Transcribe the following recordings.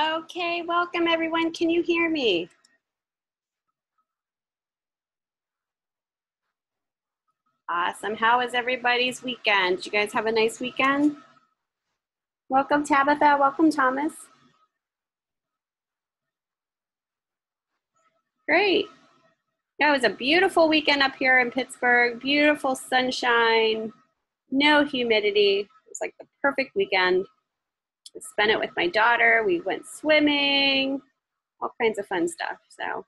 Okay, welcome everyone. Can you hear me? Awesome. How was everybody's weekend? Did you guys have a nice weekend? Welcome, Tabitha. Welcome, Thomas. Great. Yeah, it was a beautiful weekend up here in Pittsburgh. Beautiful sunshine, no humidity. It was like the perfect weekend. Spent it with my daughter. We went swimming, all kinds of fun stuff. So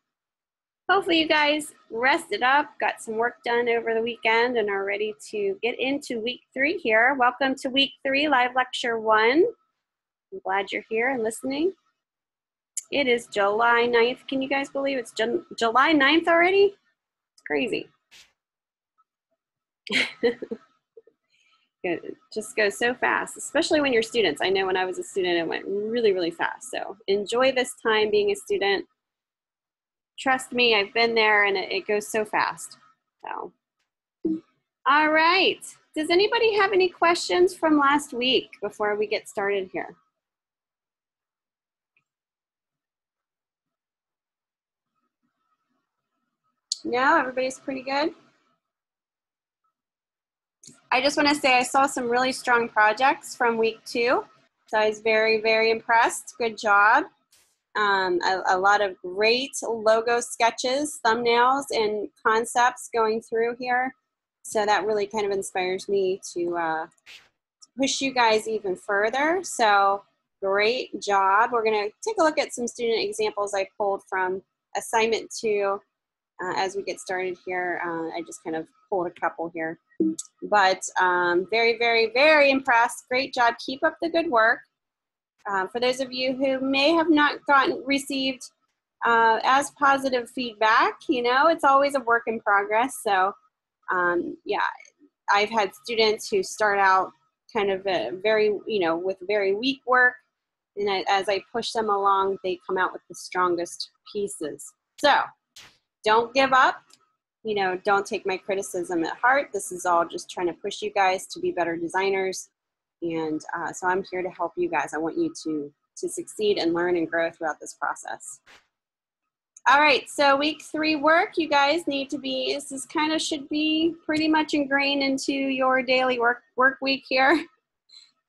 hopefully you guys rested up, got some work done over the weekend, and are ready to get into week three here. Welcome to week three, live lecture one. I'm glad you're here and listening. It is July 9th. Can you guys believe it's July 9th already? It's crazy. it just goes so fast, especially when you're students. I know when I was a student, it went really, really fast. So enjoy this time being a student. Trust me, I've been there and it, it goes so fast. So, all right. Does anybody have any questions from last week before we get started here? No, everybody's pretty good. I just want to say I saw some really strong projects from week two. So I was very, very impressed. Good job. Um, a, a, lot of great logo sketches, thumbnails, and concepts going through here. So that really kind of inspires me to uh, push you guys even further. So great job. We're going to take a look at some student examples I pulled from assignment two uh, as we get started here. Uh, I just kind of pulled a couple here. But um, very, very, very impressed. Great job. Keep up the good work. Uh, for those of you who may have not gotten received uh, as positive feedback, you know, it's always a work in progress. So, um, yeah, I've had students who start out kind of very, you know, with very weak work. And as I push them along, they come out with the strongest pieces. So, don't give up. You know, don't take my criticism at heart. This is all just trying to push you guys to be better designers. And uh, so I'm here to help you guys. I want you to, to succeed and learn and grow throughout this process. All right, so week three work, you guys need to be, this is kind of should be pretty much ingrained into your daily work, work week here.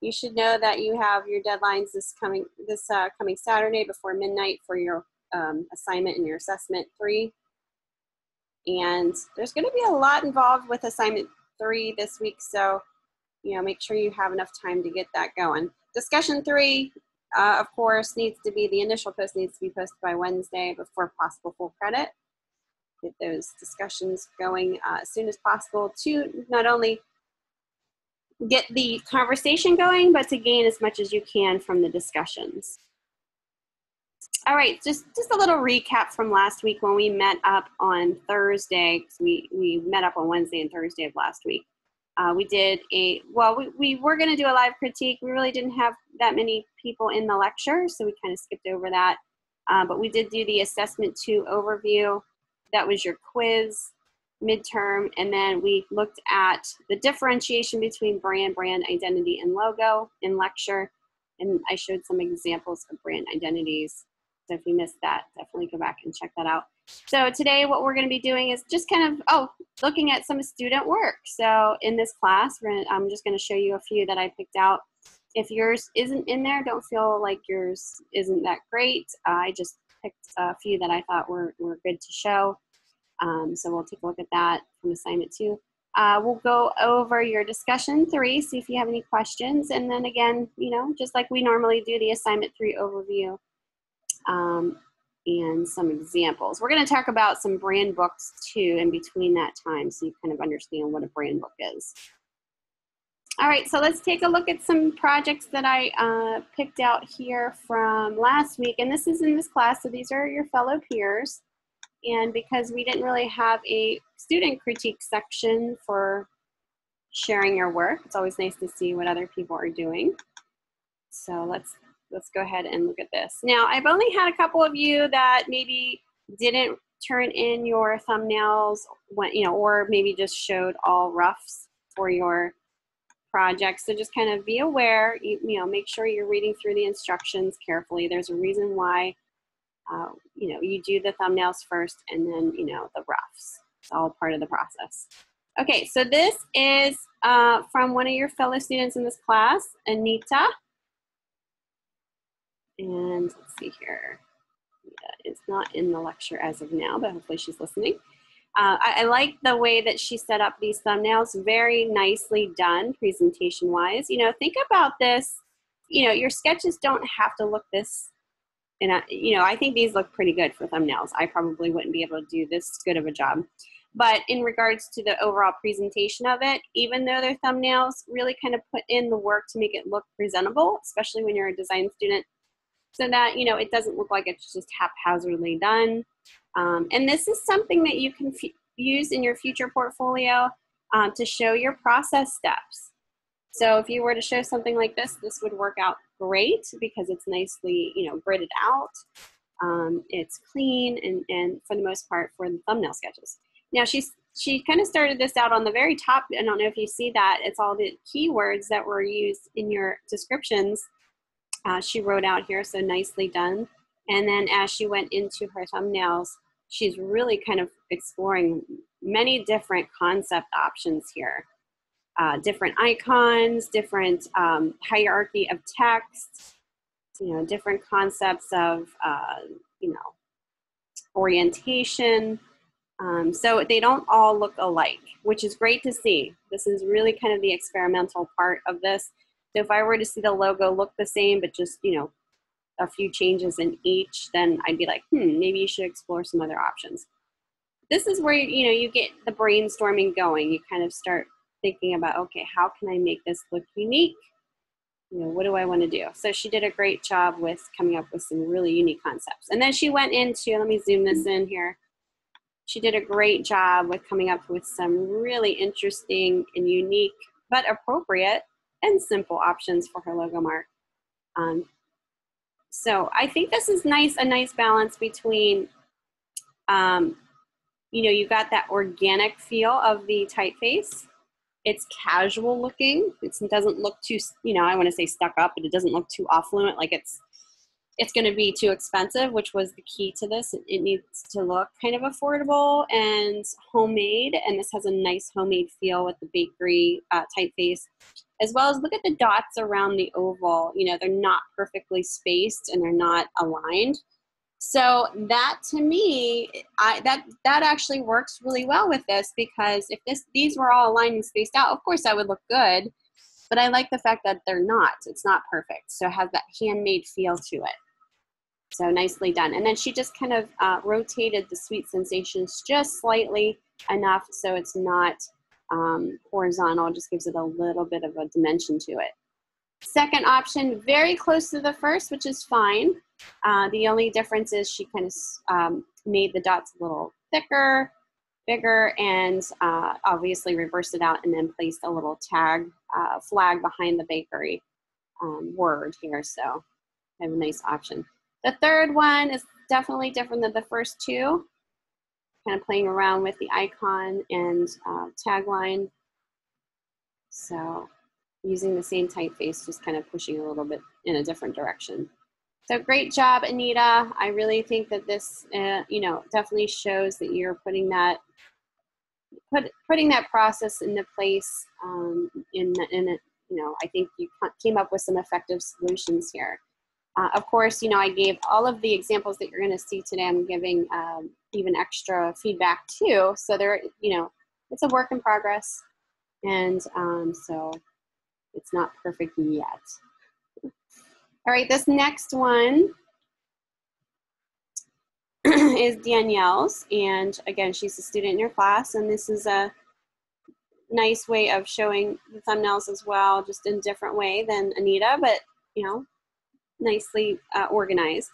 You should know that you have your deadlines this coming, this uh, coming Saturday before midnight for your um, assignment and your assessment three. And there's going to be a lot involved with assignment three this week. So, you know, make sure you have enough time to get that going. Discussion three, uh, of course, needs to be the initial post needs to be posted by Wednesday before possible full credit. Get those discussions going uh, as soon as possible to not only get the conversation going, but to gain as much as you can from the discussions. All right, just just a little recap from last week when we met up on Thursday. we we met up on Wednesday and Thursday of last week. Uh, we did a well. We, we were going to do a live critique. We really didn't have that many people in the lecture, so we kind of skipped over that. Uh, but we did do the assessment two overview. That was your quiz midterm, and then we looked at the differentiation between brand, brand identity, and logo in lecture. And I showed some examples of brand identities so if you missed that, definitely go back and check that out. So today what we're going to be doing is just kind of, oh, looking at some student work. So in this class, gonna, I'm just going to show you a few that I picked out. If yours isn't in there, don't feel like yours isn't that great. Uh, I just picked a few that I thought were, were good to show. Um, so we'll take a look at that from assignment two. Uh, we'll go over your discussion three, see if you have any questions. And then again, you know, just like we normally do the assignment three overview, um, and some examples. We're going to talk about some brand books too in between that time so you kind of understand what a brand book is. All right, so let's take a look at some projects that I uh, picked out here from last week. And this is in this class, so these are your fellow peers. And because we didn't really have a student critique section for sharing your work, it's always nice to see what other people are doing. So let's let's go ahead and look at this. Now, I've only had a couple of you that maybe didn't turn in your thumbnails when, you know, or maybe just showed all roughs for your project. So just kind of be aware, you, you know, make sure you're reading through the instructions carefully. There's a reason why, uh, you know, you do the thumbnails first and then, you know, the roughs. It's all part of the process. Okay, so this is uh, from one of your fellow students in this class, Anita. And let's see here. Anita is not in the lecture as of now, but hopefully she's listening. Uh, I, I, like the way that she set up these thumbnails. Very nicely done presentation wise. You know, think about this. You know, your sketches don't have to look this. And I, you know, I think these look pretty good for thumbnails. I probably wouldn't be able to do this good of a job. But in regards to the overall presentation of it, even though they're thumbnails, really kind of put in the work to make it look presentable, especially when you're a design student, so that you know it doesn't look like it's just haphazardly done. Um, and this is something that you can f- use in your future portfolio um, to show your process steps. So if you were to show something like this, this would work out great because it's nicely, you know, gridded out. Um, it's clean and, and for the most part for the thumbnail sketches. Now she's she kind of started this out on the very top. I don't know if you see that. It's all the keywords that were used in your descriptions. Uh, she wrote out here, so nicely done. And then as she went into her thumbnails, she's really kind of exploring many different concept options here. Uh, different icons, different um, hierarchy of text, you know, different concepts of, uh, you know, orientation. Um, so they don't all look alike, which is great to see. This is really kind of the experimental part of this. So if I were to see the logo look the same, but just, you know, a few changes in each, then I'd be like, hmm, maybe you should explore some other options. This is where you know you get the brainstorming going. You kind of start thinking about, okay, how can I make this look unique? You know, what do I want to do? So she did a great job with coming up with some really unique concepts. And then she went into, let me zoom this in here. She did a great job with coming up with some really interesting and unique, but appropriate and simple options for her logo mark. Um, so I think this is nice, a nice balance between, um, you know, you got that organic feel of the typeface. It's casual looking. It doesn't look too, you know, I want to say stuck up, but it doesn't look too affluent. Like it's, it's going to be too expensive, which was the key to this. It, needs to look kind of affordable and homemade, and this has a nice homemade feel with the bakery uh, typeface as well as look at the dots around the oval. You know, they're not perfectly spaced and they're not aligned. So that to me, I, that that actually works really well with this because if this these were all aligned and spaced out, of course that would look good. But I like the fact that they're not. It's not perfect. So it has that handmade feel to it. So nicely done. And then she just kind of uh, rotated the sweet sensations just slightly enough so it's not um, horizontal just gives it a little bit of a dimension to it. Second option, very close to the first, which is fine. Uh, the only difference is she kind of um, made the dots a little thicker, bigger, and uh, obviously reversed it out and then placed a little tag uh, flag behind the bakery um, word here. So I have a nice option. The third one is definitely different than the first two kind of playing around with the icon and uh, tagline. So using the same typeface, just kind of pushing a little bit in a different direction. So great job, Anita. I really think that this, uh, you know, definitely shows that you're putting that, put, putting that process into place. Um, in, in, you know, I think you came up with some effective solutions here. Uh, of course, you know, I gave all of the examples that you're going to see today. I'm giving um, even extra feedback too. So there, you know, it's a work in progress, and um, so it's not perfect yet. All right, this next one is Danielle's, and again, she's a student in your class, and this is a nice way of showing the thumbnails as well, just in a different way than Anita, but you know, nicely uh, organized.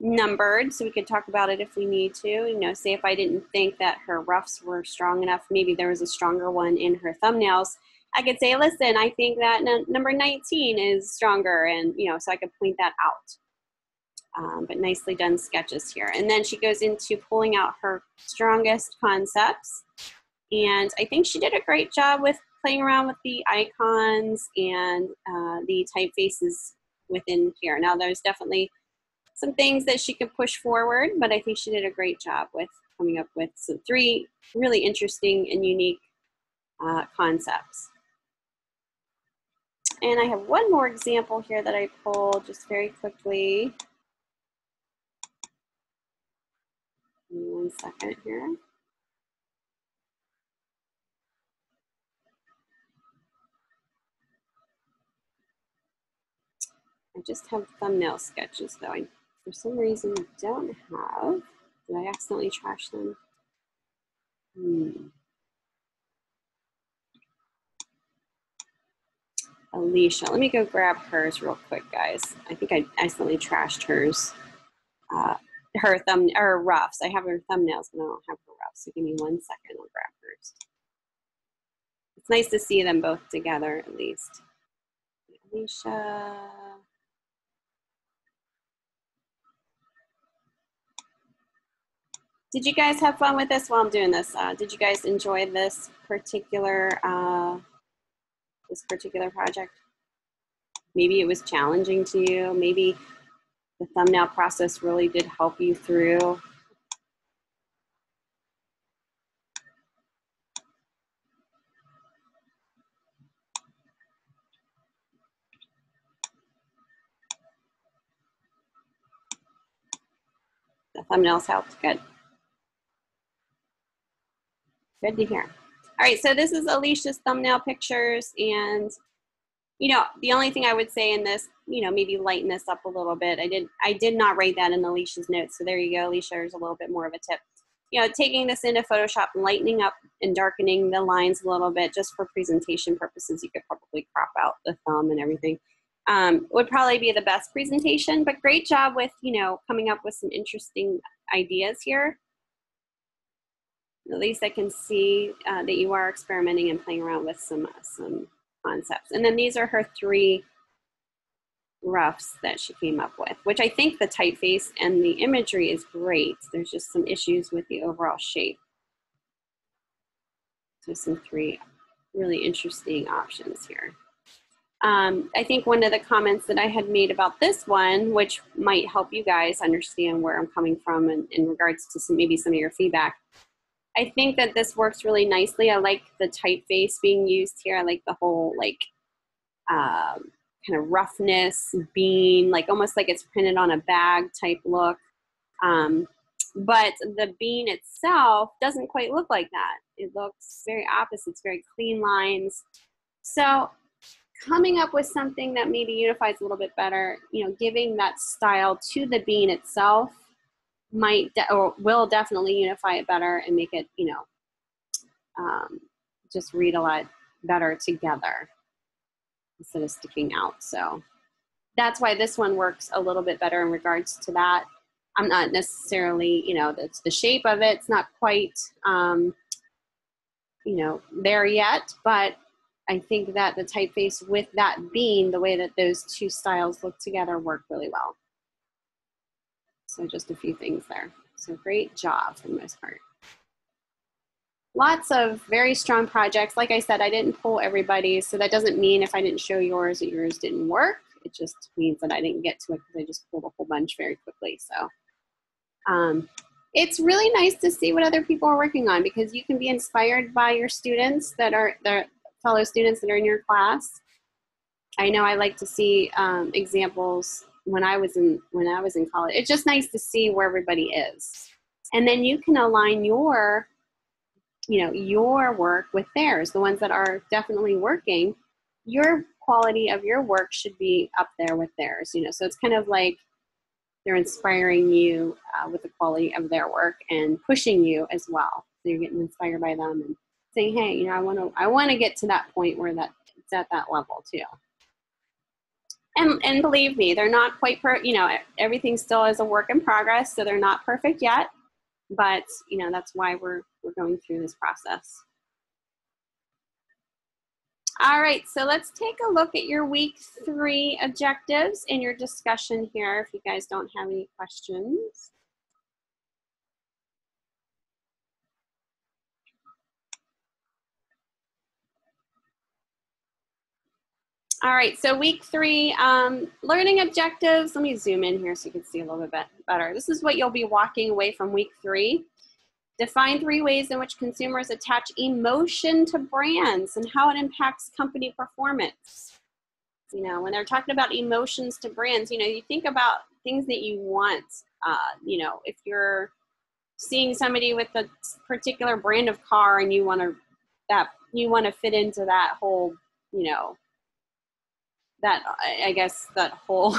Numbered so we could talk about it if we need to you know say if i didn't think that her roughs were strong enough maybe there was a stronger one in her thumbnails. I could say listen i think that number 19 is stronger and you know so i could point that out. Um, but nicely done sketches here. And then she goes into pulling out her strongest concepts and i think she did a great job with playing around with the icons and uh, the typefaces within here. Now there's definitely some things that she could push forward, but I think she did a great job with coming up with some three really interesting and unique uh, concepts. And I have one more example here that I pulled just very quickly. One second here. I just have thumbnail sketches though. I, for some reason, don't have. Did I accidentally trash them? Hmm. Alicia, let me go grab hers real quick, guys. I think I accidentally trashed hers. Uh, her thumb or roughs. I have her thumbnails, but I don't have her roughs. So give me one second. I'll grab hers. It's nice to see them both together at least. Alicia. Did you guys have fun with this while I'm doing this? Uh, did you guys enjoy this particular uh, this particular project? Maybe it was challenging to you. Maybe the thumbnail process really did help you through. The thumbnails helped, good. Good to hear. All right, so this is Alicia's thumbnail pictures and you know, the only thing I would say in this, you know, maybe lighten this up a little bit. I did I did not write that in Alicia's notes. So there you go, Alicia, there's a little bit more of a tip. You know, taking this into Photoshop, lightening up and darkening the lines a little bit just for presentation purposes. You could probably crop out the thumb and everything. Um, would probably be the best presentation, but great job with, you know, coming up with some interesting ideas here at least I can see uh, that you are experimenting and playing around with some, some concepts. And then these are her three roughs that she came up with, which I think the typeface and the imagery is great. There's just some issues with the overall shape. So some three really interesting options here. Um, I think one of the comments that I had made about this one, which might help you guys understand where I'm coming from in, in regards to some, maybe some of your feedback, I think that this works really nicely. I like the typeface being used here. I like the whole like um, kind of roughness, bean, like almost like it's printed on a bag type look. Um, but the bean itself doesn't quite look like that. It looks very opposite. It's very clean lines. So coming up with something that maybe unifies a little bit better, you know, giving that style to the bean itself might de- or will definitely unify it better and make it you know um, just read a lot better together instead of sticking out. So that's why this one works a little bit better in regards to that. I'm not necessarily you know that's the shape of it it's not quite um, you know there yet but i think that the typeface with that being the way that those two styles look together work really well so just a few things there. So great job for the most part. Lots of very strong projects. Like I said, I didn't pull everybody, so that doesn't mean if I didn't show yours that yours didn't work. It just means that I didn't get to it because I just pulled a whole bunch very quickly. So um, it's really nice to see what other people are working on because you can be inspired by your students that are their fellow students that are in your class. I know I like to see um, examples when I was in when I was in college. It's just nice to see where everybody is. And then you can align your you know, your work with theirs, the ones that are definitely working. Your quality of your work should be up there with theirs, you know. So it's kind of like they're inspiring you uh, with the quality of their work and pushing you as well. So you're getting inspired by them and saying, "Hey, you know, I want to I want to get to that point where that it's at that level too." And and believe me they're not quite per you know everything still is a work in progress so they're not perfect yet. But you know that's why we're we're going through this process. All right so let's take a look at your week three objectives in your discussion here if you guys don't have any questions All right, so week three, um, learning objectives. Let me zoom in here so you can see a little bit better. This is what you'll be walking away from week three. Define three ways in which consumers attach emotion to brands and how it impacts company performance. You know, when they're talking about emotions to brands, you know, you think about things that you want. Uh, you know, if you're seeing somebody with a particular brand of car and you want to that you want to fit into that whole, you know, that I guess that whole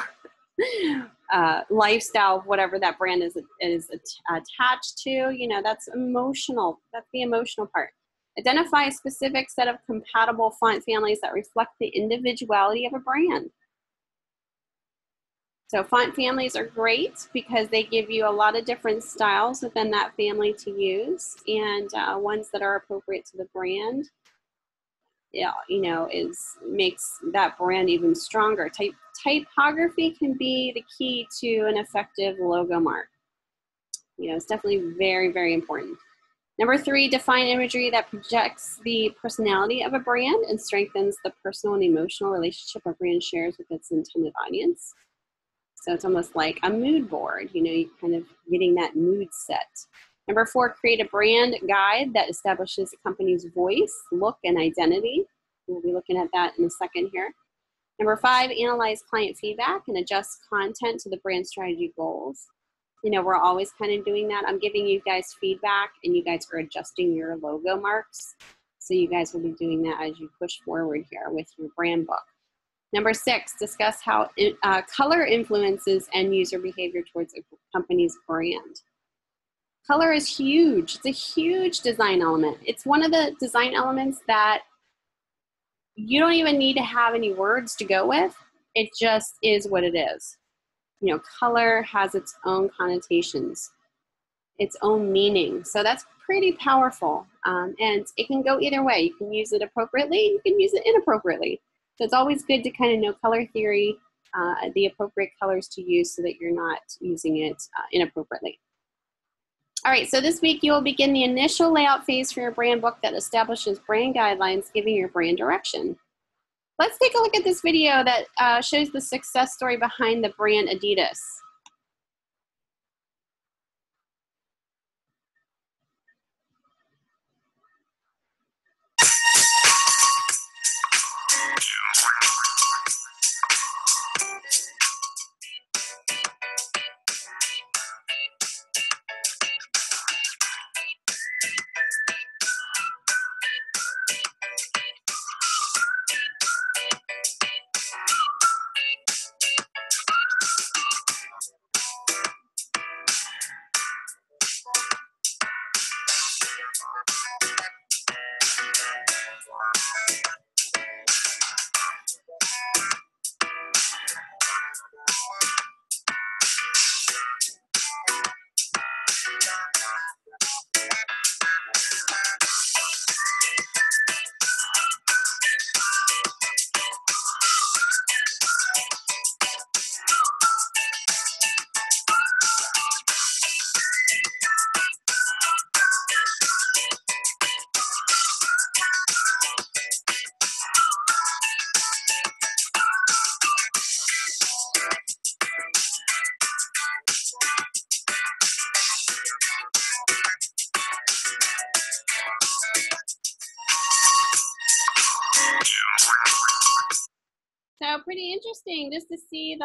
uh, lifestyle whatever that brand is is attached to. You know, that's emotional. That's the emotional part. Identify a specific set of compatible font families that reflect the individuality of a brand. So font families are great because they give you a lot of different styles within that family to use and uh, ones that are appropriate to the brand you know, is makes that brand even stronger. Type, typography can be the key to an effective logo mark. You know, it's definitely very, very important. Number three, define imagery that projects the personality of a brand and strengthens the personal and emotional relationship a brand shares with its intended audience. So it's almost like a mood board, you know, you kind of getting that mood set. Number four, create a brand guide that establishes a company's voice, look, and identity. We'll be looking at that in a second here. Number five, analyze client feedback and adjust content to the brand strategy goals. You know, we're always kind of doing that. I'm giving you guys feedback and you guys are adjusting your logo marks. So you guys will be doing that as you push forward here with your brand book. Number six, discuss how uh, color influences end user behavior towards a company's brand. Color is huge. It's a huge design element. It's one of the design elements that you don't even need to have any words to go with. It just is what it is. You know, color has its own connotations, its own meaning. So that's pretty powerful. Um, and it can go either way. You can use it appropriately, you can use it inappropriately. So it's always good to kind of know color theory, uh, the appropriate colors to use so that you're not using it uh, inappropriately. All right, so this week you will begin the initial layout phase for your brand book that establishes brand guidelines giving your brand direction. Let's take a look at this video that uh, shows the success story behind the brand Adidas.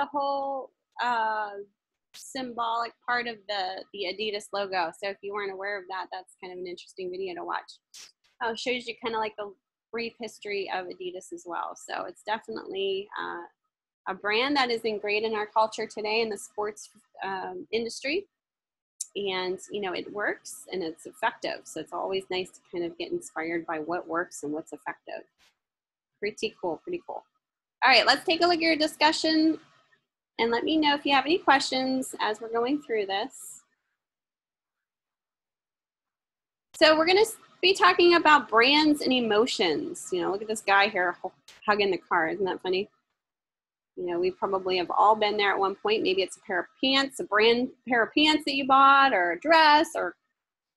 Whole uh, symbolic part of the, the Adidas logo. So if you weren't aware of that, that's kind of an interesting video to watch. Uh, shows you kind of like the brief history of Adidas as well. So it's definitely uh, a brand that is ingrained in our culture today in the sports um, industry. And, you know, it works and it's effective. So it's always nice to kind of get inspired by what works and what's effective. Pretty cool, pretty cool. All right, let's take a look at your discussion and let me know if you have any questions as we're going through this. So we're gonna be talking about brands and emotions. You know, look at this guy here hugging the car. Isn't that funny? You know, we probably have all been there at one point. Maybe it's a pair of pants, a brand pair of pants that you bought, or a dress, or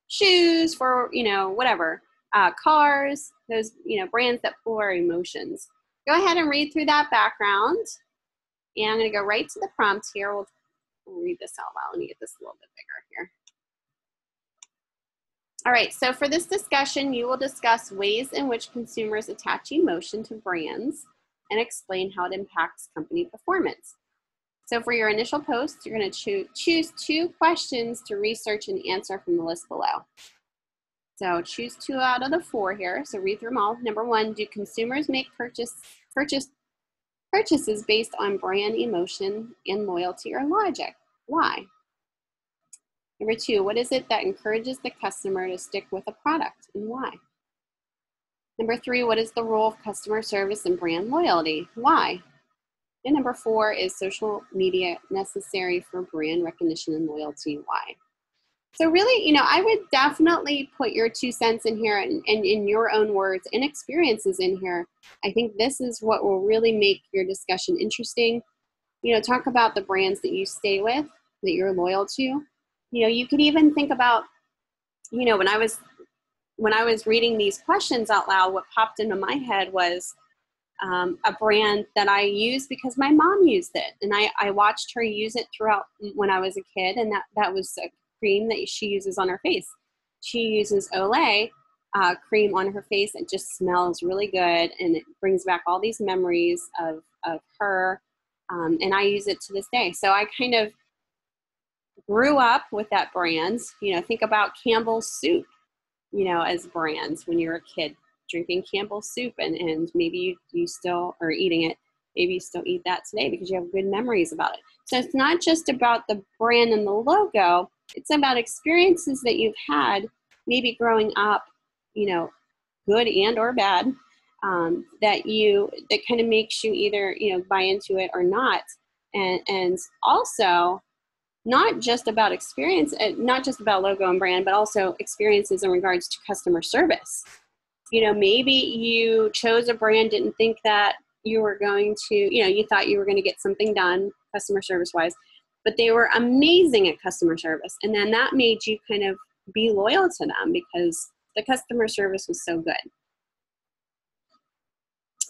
shoes for, you know, whatever. Uh, cars, those, you know, brands that pull our emotions. go ahead and read through that background. And I'm going to go right to the prompt here. We'll, read this out loud. Let me get this a little bit bigger here. All right, so for this discussion, you will discuss ways in which consumers attach emotion to brands and explain how it impacts company performance. So for your initial post, you're going to choo choose two questions to research and answer from the list below. So choose two out of the four here. So read through them all. Number one, do consumers make purchase, purchase, purchases based on brand emotion and loyalty or logic? Why? Number two, what is it that encourages the customer to stick with a product and why? Number three, what is the role of customer service and brand loyalty? Why? And number four is social media necessary for brand recognition and loyalty? Why? So really, you know, I would definitely put your two cents in here and, and in your own words and experiences in here. I think this is what will really make your discussion interesting. You know, talk about the brands that you stay with, that you're loyal to, you know you could even think about you know when i was when i was reading these questions out loud what popped into my head was um, a brand that i use because my mom used it and I, I watched her use it throughout when i was a kid and that, that was a cream that she uses on her face she uses olay uh, cream on her face it just smells really good and it brings back all these memories of, of her um, and i use it to this day so i kind of grew up with that brand. You know, think about Campbell's soup, you know, as brands when you're a kid drinking Campbell's soup and, and maybe you, you still are eating it. Maybe you still eat that today because you have good memories about it. So it's not just about the brand and the logo, it's about experiences that you've had, maybe growing up, you know, good and or bad, um, that you that kind of makes you either you know buy into it or not. And and also not just about experience, uh, not just about logo and brand, but also experiences in regards to customer service. You know, maybe you chose a brand, didn't think that you were going to, you know, you thought you were going to get something done customer service wise, but they were amazing at customer service. And then that made you kind of be loyal to them because the customer service was so good.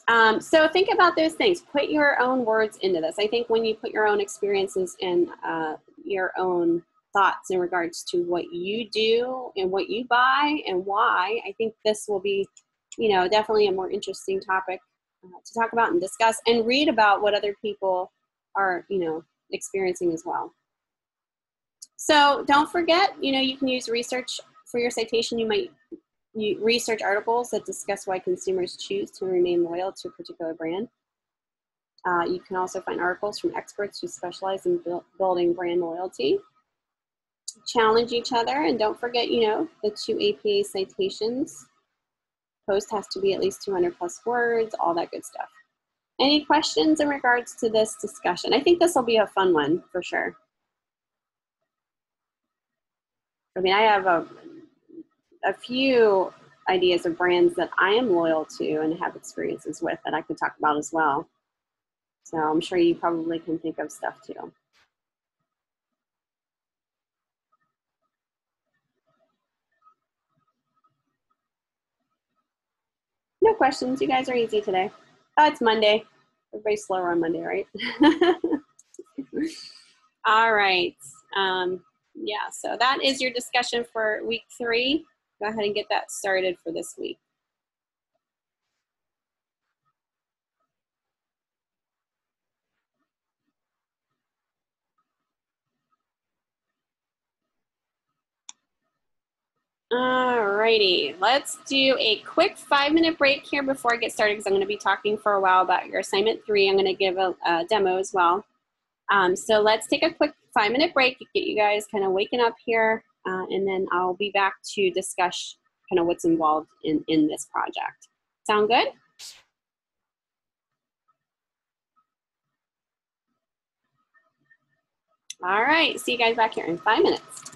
Um, so think about those things. Put your own words into this. I think when you put your own experiences and uh, your own thoughts in regards to what you do and what you buy and why, I think this will be, you know, definitely a more interesting topic uh, to talk about and discuss and read about what other people are, you know, experiencing as well. So don't forget, you know, you can use research for your citation. You might research articles that discuss why consumers choose to remain loyal to a particular brand. Uh, you can also find articles from experts who specialize in bu building brand loyalty. Challenge each other, and don't forget, you know, the two APA citations. Post has to be at least 200 plus words, all that good stuff. Any questions in regards to this discussion? I think this will be a fun one for sure. I mean, I have a, a few ideas of brands that I am loyal to and have experiences with that I could talk about as well. So I'm sure you probably can think of stuff too. No questions. You guys are easy today. Oh, it's Monday. Everybody's slower on Monday, right? All right. Um, yeah, so that is your discussion for week three. Go ahead and get that started for this week. Alrighty, let's do a quick five minute break here before I get started because I'm going to be talking for a while about your assignment three. I'm going to give a, a demo as well. Um, so let's take a quick five minute break, get you guys kind of waking up here, uh, and then I'll be back to discuss kind of what's involved in, in this project. Sound good? All right, see you guys back here in five minutes.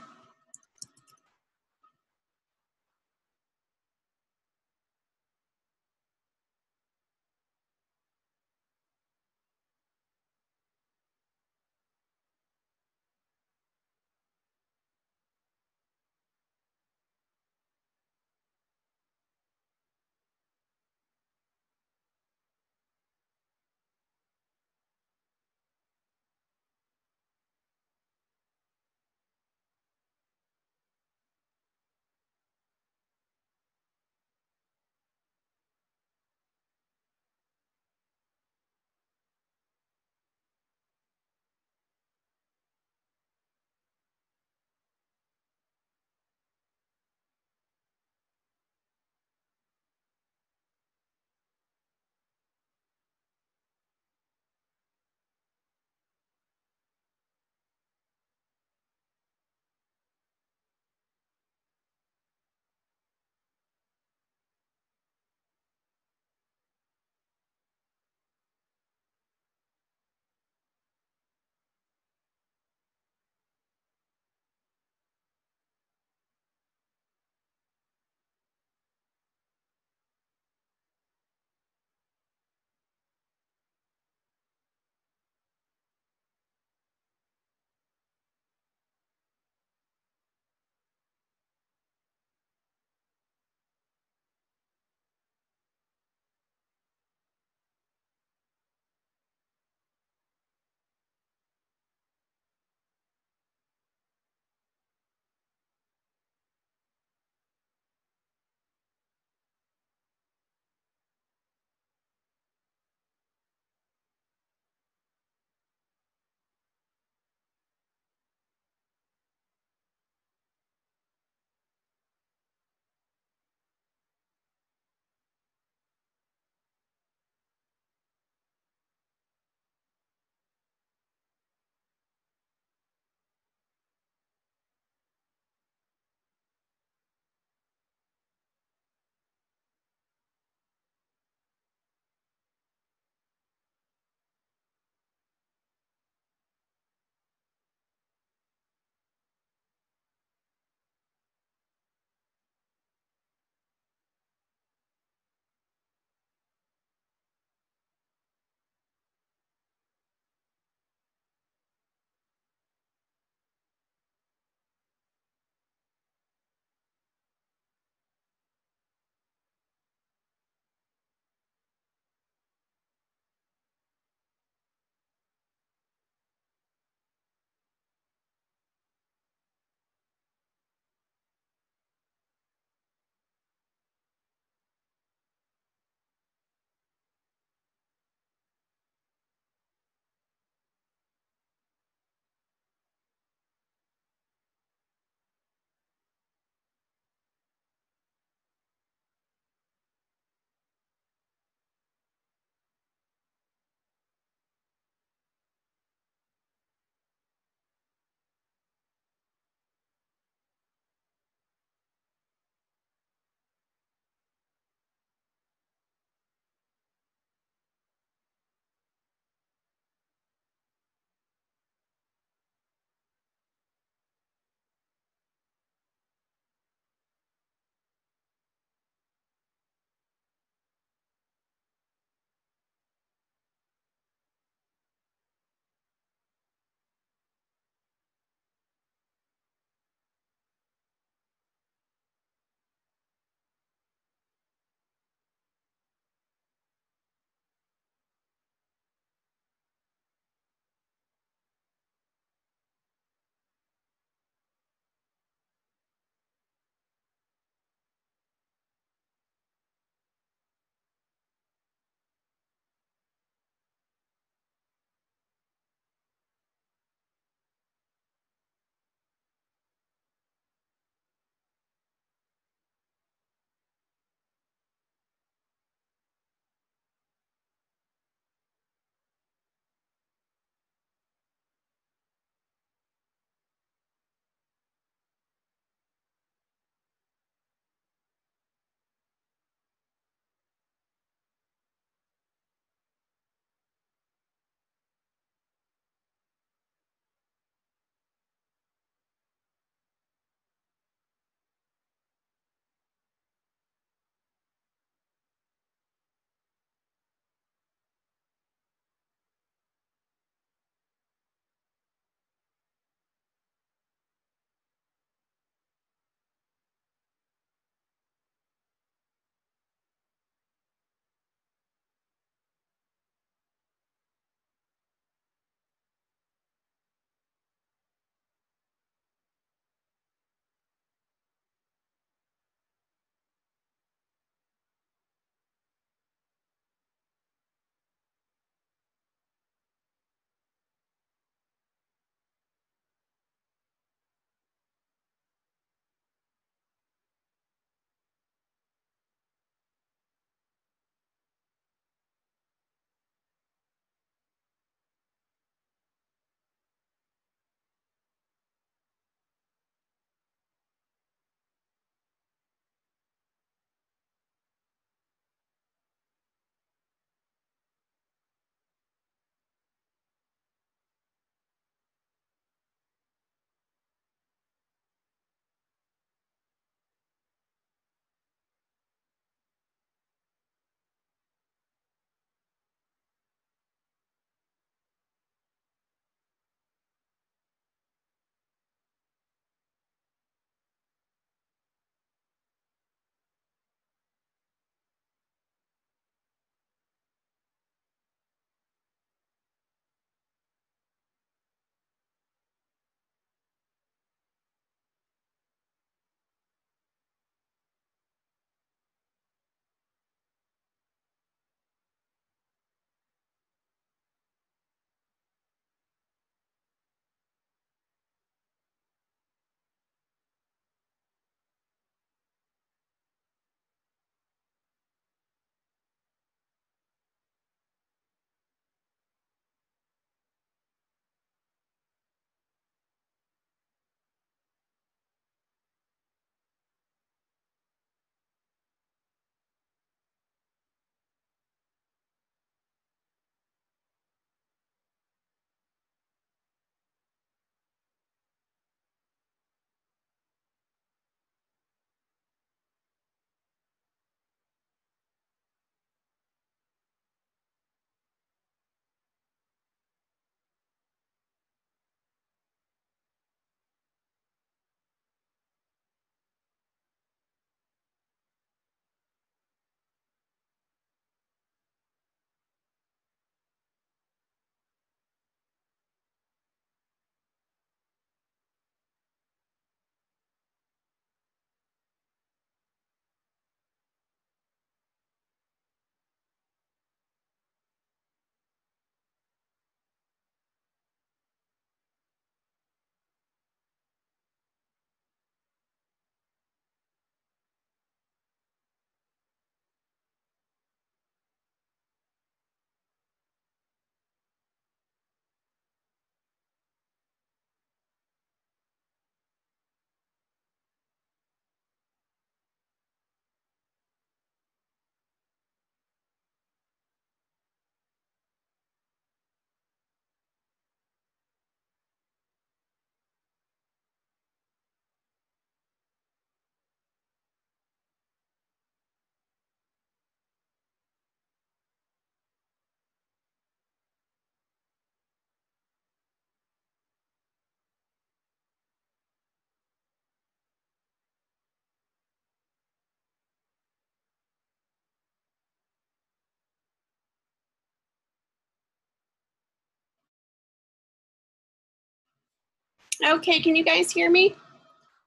Okay, can you guys hear me?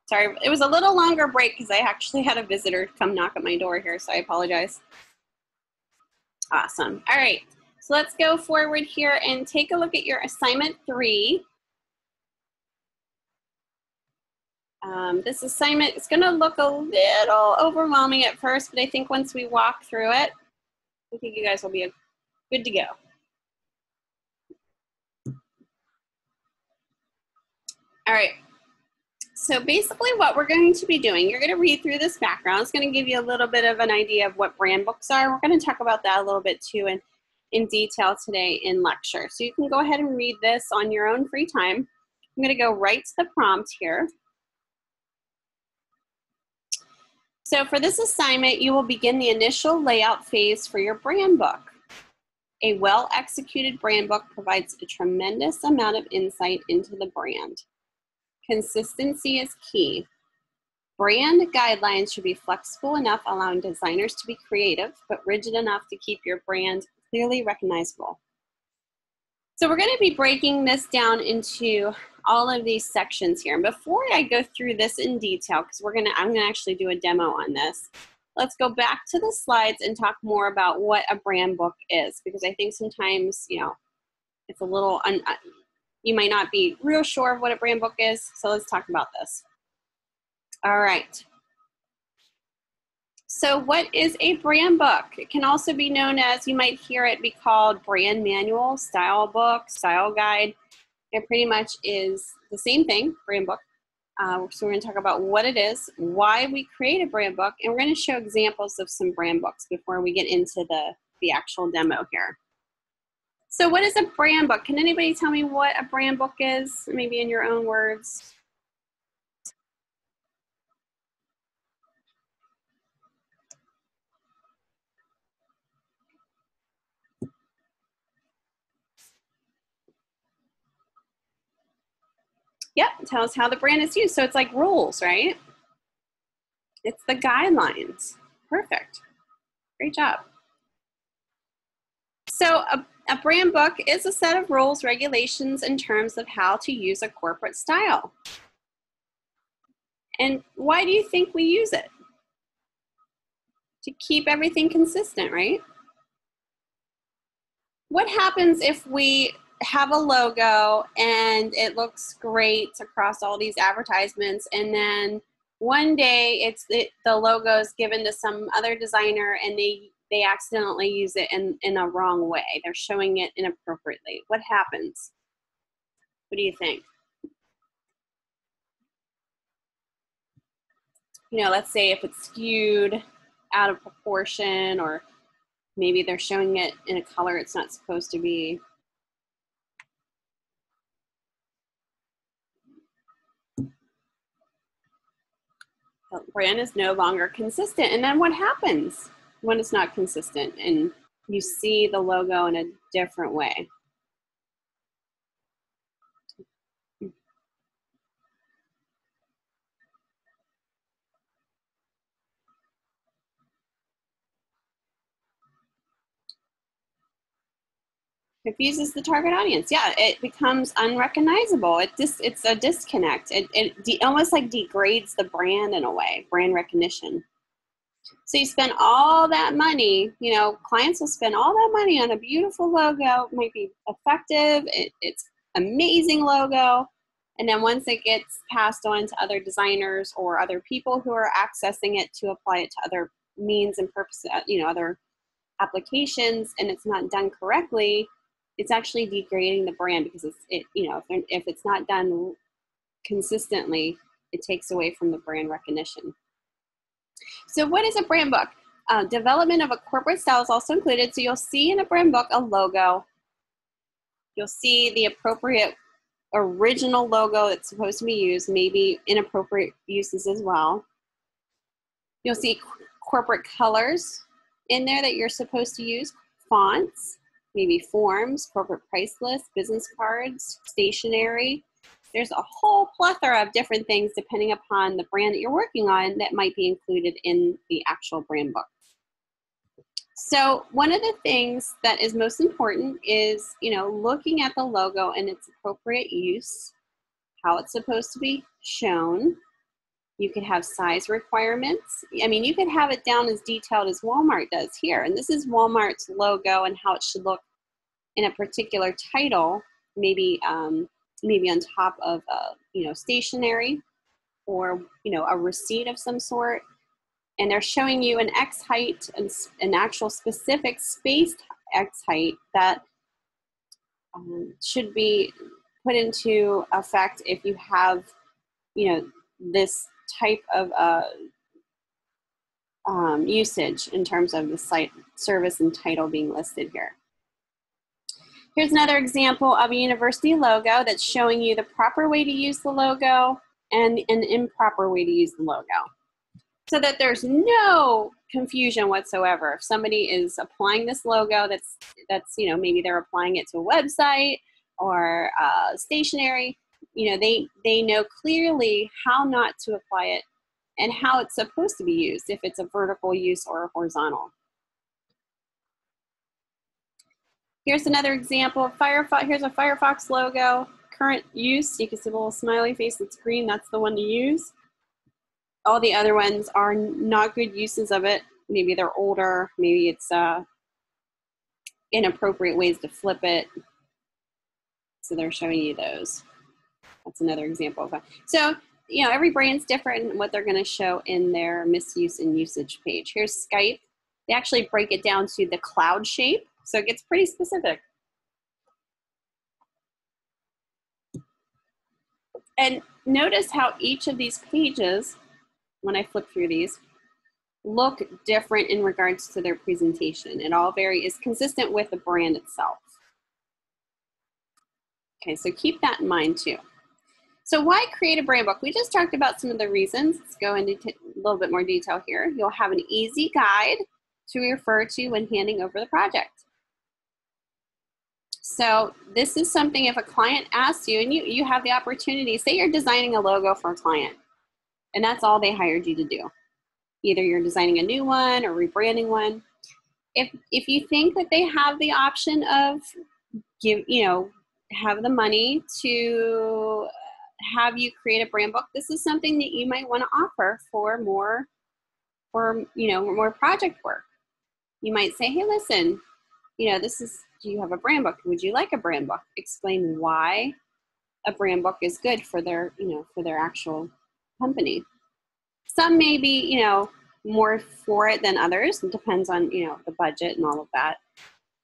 Sorry, it was a little longer break because I actually had a visitor come knock at my door here, so I apologize. Awesome. All right, so let's go forward here and take a look at your assignment three. Um, this assignment is going to look a little overwhelming at first, but I think once we walk through it, I think you guys will be good to go. All right. So basically what we're going to be doing, you're going to read through this background. It's going to give you a little bit of an idea of what brand books are. We're going to talk about that a little bit too in, in detail today in lecture. So you can go ahead and read this on your own free time. I'm going to go right to the prompt here. So for this assignment, you will begin the initial layout phase for your brand book. A well-executed brand book provides a tremendous amount of insight into the brand. Consistency is key. Brand guidelines should be flexible enough, allowing designers to be creative, but rigid enough to keep your brand clearly recognizable. So we're going to be breaking this down into all of these sections here. And before I go through this in detail, because we're to, I'm to actually do a demo on this. Let's go back to the slides and talk more about what a brand book is, because I think sometimes, you know, it's a little, un, you might not be real sure of what a brand book is, so let's talk about this. All right. So what is a brand book? It can also be known as, you might hear it be called brand manual, style book, style guide. It pretty much is the same thing, brand book. Uh, so we're going to talk about what it is, why we create a brand book, and we're going to show examples of some brand books before we get into the, the actual demo here. So what is a brand book? Can anybody tell me what a brand book is? Maybe in your own words. Yep, tell us how the brand is used. So it's like rules, right? It's the guidelines. Perfect. Great job. So a a brand book is a set of rules, regulations, and terms of how to use a corporate style. And why do you think we use it? To keep everything consistent, right? What happens if we have a logo and it looks great across all these advertisements and then one day it's it, the logo is given to some other designer and they they accidentally use it in, in a wrong way. They're showing it inappropriately. What happens? What do you think? You know, let's say if it's skewed out of proportion or maybe they're showing it in a color it's not supposed to be. The brand is no longer consistent. And then what happens? When it's not consistent and you see the logo in a different way. confuses the target audience. Yeah, it becomes unrecognizable. It just it's a disconnect. It, it almost like degrades the brand in a way, brand recognition. So you spend all that money, you know, clients will spend all that money on a beautiful logo, it might be effective, it, it's amazing logo. And then once it gets passed on to other designers or other people who are accessing it to apply it to other means and purposes, uh, you know, other applications, and it's not done correctly, it's actually degrading the brand because it's, it, you know, if, if it's not done consistently, it takes away from the brand recognition. So what is a brand book? Uh, development of a corporate style is also included. So you'll see in a brand book a logo. You'll see the appropriate original logo that's supposed to be used, maybe inappropriate uses as well. You'll see corporate colors in there that you're supposed to use, fonts, maybe forms, corporate price lists, business cards, stationery, there's a whole plethora of different things depending upon the brand that you're working on that might be included in the actual brand book. So one of the things that is most important is, you know, looking at the logo and its appropriate use, how it's supposed to be shown. You could have size requirements. I mean, you could have it down as detailed as Walmart does here. And this is Walmart's logo and how it should look in a particular title, maybe um, maybe on top of a, you know stationery or you know a receipt of some sort and they're showing you an x height and an actual specific spaced x height that um, should be put into effect if you have you know this type of uh, um, usage in terms of the site service and title being listed here. Here's another example of a university logo that's showing you the proper way to use the logo and an improper way to use the logo. So that there's no confusion whatsoever. If somebody is applying this logo that's that's you know maybe they're applying it to a website or uh, stationery, you know they they know clearly how not to apply it and how it's supposed to be used if it's a vertical use or a horizontal. Here's another example of Firefox. Here's a Firefox logo, current use. You can see the little smiley face that's green. That's the one to use. All the other ones are not good uses of it. Maybe they're older. Maybe it's uh, inappropriate ways to flip it. So they're showing you those. That's another example of that. So, you know, every brand's different in what they're going to show in their misuse and usage page. Here's Skype. They actually break it down to the cloud shape. So it gets pretty specific. And notice how each of these pages, when I flip through these, look different in regards to their presentation. It all very is consistent with the brand itself. Okay, so keep that in mind too. So why create a brand book? We just talked about some of the reasons. Let's go into a little bit more detail here. You'll have an easy guide to refer to when handing over the project. So this is something if a client asks you and you, you have the opportunity, say you're designing a logo for a client and that's all they hired you to do. Either you're designing a new one or rebranding one. If, if you think that they have the option of give, you know, have the money to have you create a brand book, this is something that you might want to offer for more, for, you know, more project work. You might say, hey, listen, you know, this is do you have a brand book? Would you like a brand book? Explain why a brand book is good for their, you know, for their actual company. Some may be, you know, more for it than others. It depends on, you know, the budget and all of that.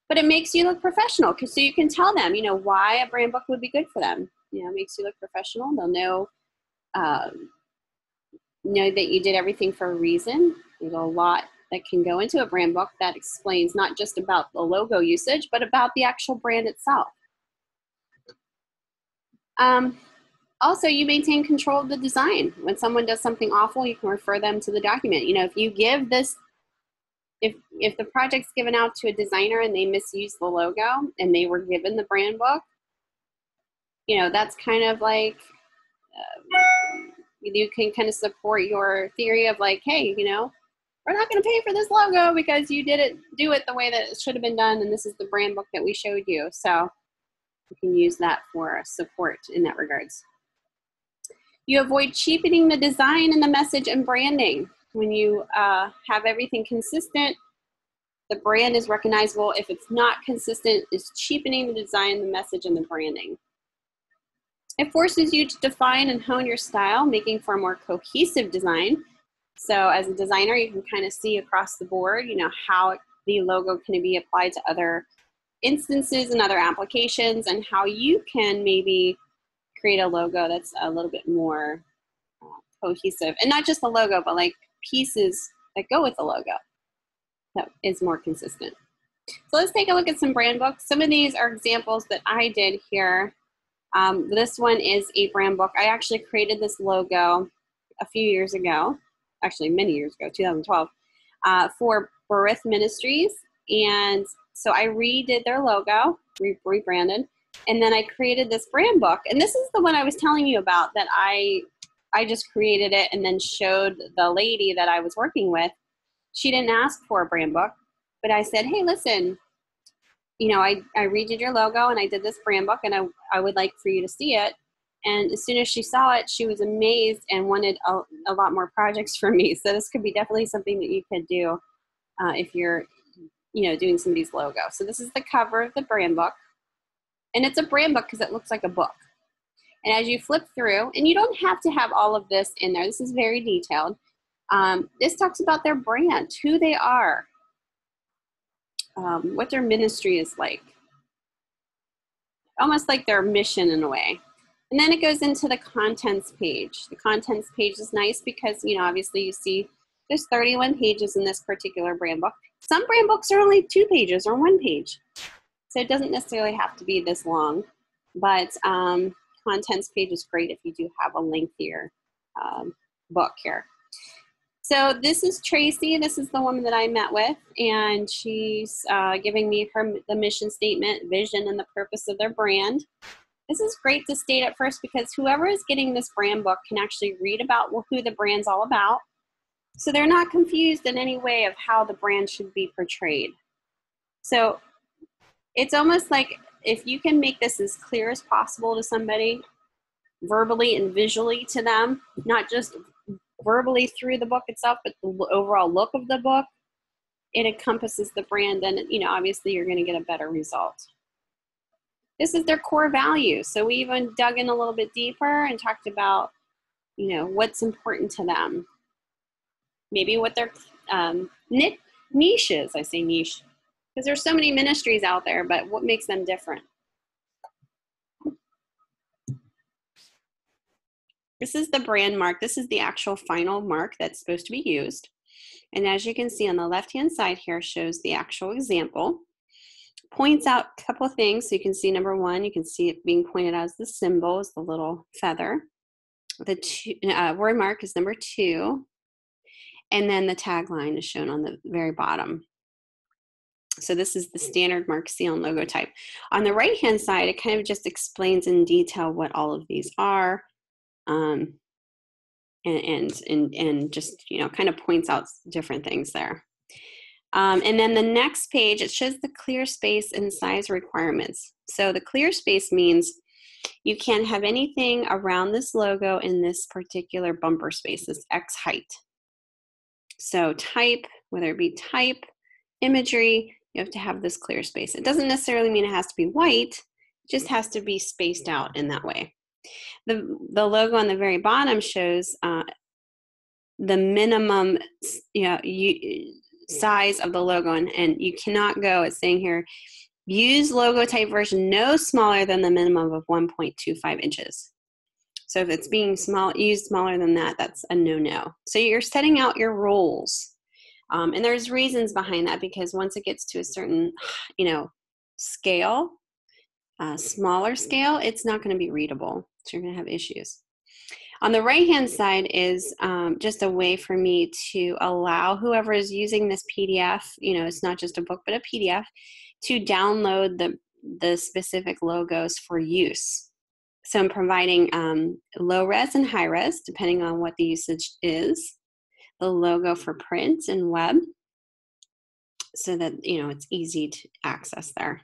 But it makes you look professional because so you can tell them, you know, why a brand book would be good for them. You know, makes you look professional. They'll know, um, know that you did everything for a reason. There's a lot that can go into a brand book that explains not just about the logo usage, but about the actual brand itself. Um, also, you maintain control of the design. When someone does something awful, you can refer them to the document. You know, if you give this, if if the project's given out to a designer and they misuse the logo and they were given the brand book, you know, that's kind of like uh, you can kind of support your theory of like, hey, you know, we're not going to pay for this logo because you didn't do it the way that it should have been done and this is the brand book that we showed you. So you can use that for support in that regards. You avoid cheapening the design and the message and branding. When you uh, have everything consistent the brand is recognizable. If it's not consistent it's cheapening the design the message and the branding. It forces you to define and hone your style making for a more cohesive design so as a designer, you can kind of see across the board, you know, how the logo can be applied to other instances and other applications and how you can maybe create a logo that's a little bit more uh, cohesive and not just the logo, but like pieces that go with the logo that is more consistent. So let's take a look at some brand books. Some of these are examples that I did here. Um, this one is a brand book. I actually created this logo a few years ago actually many years ago, 2012, uh, for Berith Ministries. And so I redid their logo, re- rebranded, and then I created this brand book. And this is the one I was telling you about that I I just created it and then showed the lady that I was working with. She didn't ask for a brand book, but I said, "Hey, listen, you know, I I redid your logo and I did this brand book, and I I would like for you to see it." And as soon as she saw it, she was amazed and wanted a, a lot more projects from me. So this could be definitely something that you could do uh, if you're, you know, doing somebody's logo. So this is the cover of the brand book. And it's a brand book because it looks like a book. And as you flip through, and you don't have to have all of this in there, this is very detailed. Um, this talks about their brand, who they are, um, what their ministry is like, almost like their mission in a way. And then it goes into the contents page. The contents page is nice because, you know, obviously you see there's 31 pages in this particular brand book. Some brand books are only two pages or one page. So it doesn't necessarily have to be this long. But um, contents page is great if you do have a lengthier um, book here. So this is Tracy. This is the woman that I met with, and she's uh, giving me her the mission statement, vision, and the purpose of their brand. This is great to state at first because whoever is getting this brand book can actually read about who the brand's all about. So they're not confused in any way of how the brand should be portrayed. So it's almost like if you can make this as clear as possible to somebody, verbally and visually to them, not just verbally through the book itself, but the overall look of the book, it encompasses the brand, and you know, obviously, you're going to get a better result. This is their core value. So we even dug in a little bit deeper and talked about, you know, what's important to them. Maybe what their um, niche is. I say niche because there's so many ministries out there, but what makes them different? This is the brand mark. This is the actual final mark that's supposed to be used. And as you can see on the left-hand side here shows the actual example points out a couple of things. So you can see number one, you can see it being pointed out as the symbol, is the little feather. The two, uh, word mark is number two. And then the tagline is shown on the very bottom. So this is the standard Mark Seal and logo type. On the right hand side, it kind of just explains in detail what all of these are. Um, and, and, and, and just, you know, kind of points out different things there. Um, and then the next page, it shows the clear space and size requirements. So the clear space means you can't have anything around this logo in this particular bumper space, this X height. So type, whether it be type, imagery, you have to have this clear space. It doesn't necessarily mean it has to be white, it just has to be spaced out in that way. The, the logo on the very bottom shows uh, the minimum you know, you, size of the logo and, and you cannot go it's saying here use logo type version no smaller than the minimum of 1.25 inches. So if it's being small used smaller than that that's a no-no. So you're setting out your rules. Um, and there's reasons behind that because once it gets to a certain you know scale uh, smaller scale it's not going to be readable. So you're going to have issues on the right hand side is um, just a way for me to allow whoever is using this PDF, you know, it's not just a book, but a PDF, to download the, the specific logos for use. So I'm providing um, low res and high res, depending on what the usage is, the logo for print and web, so that, you know, it's easy to access there.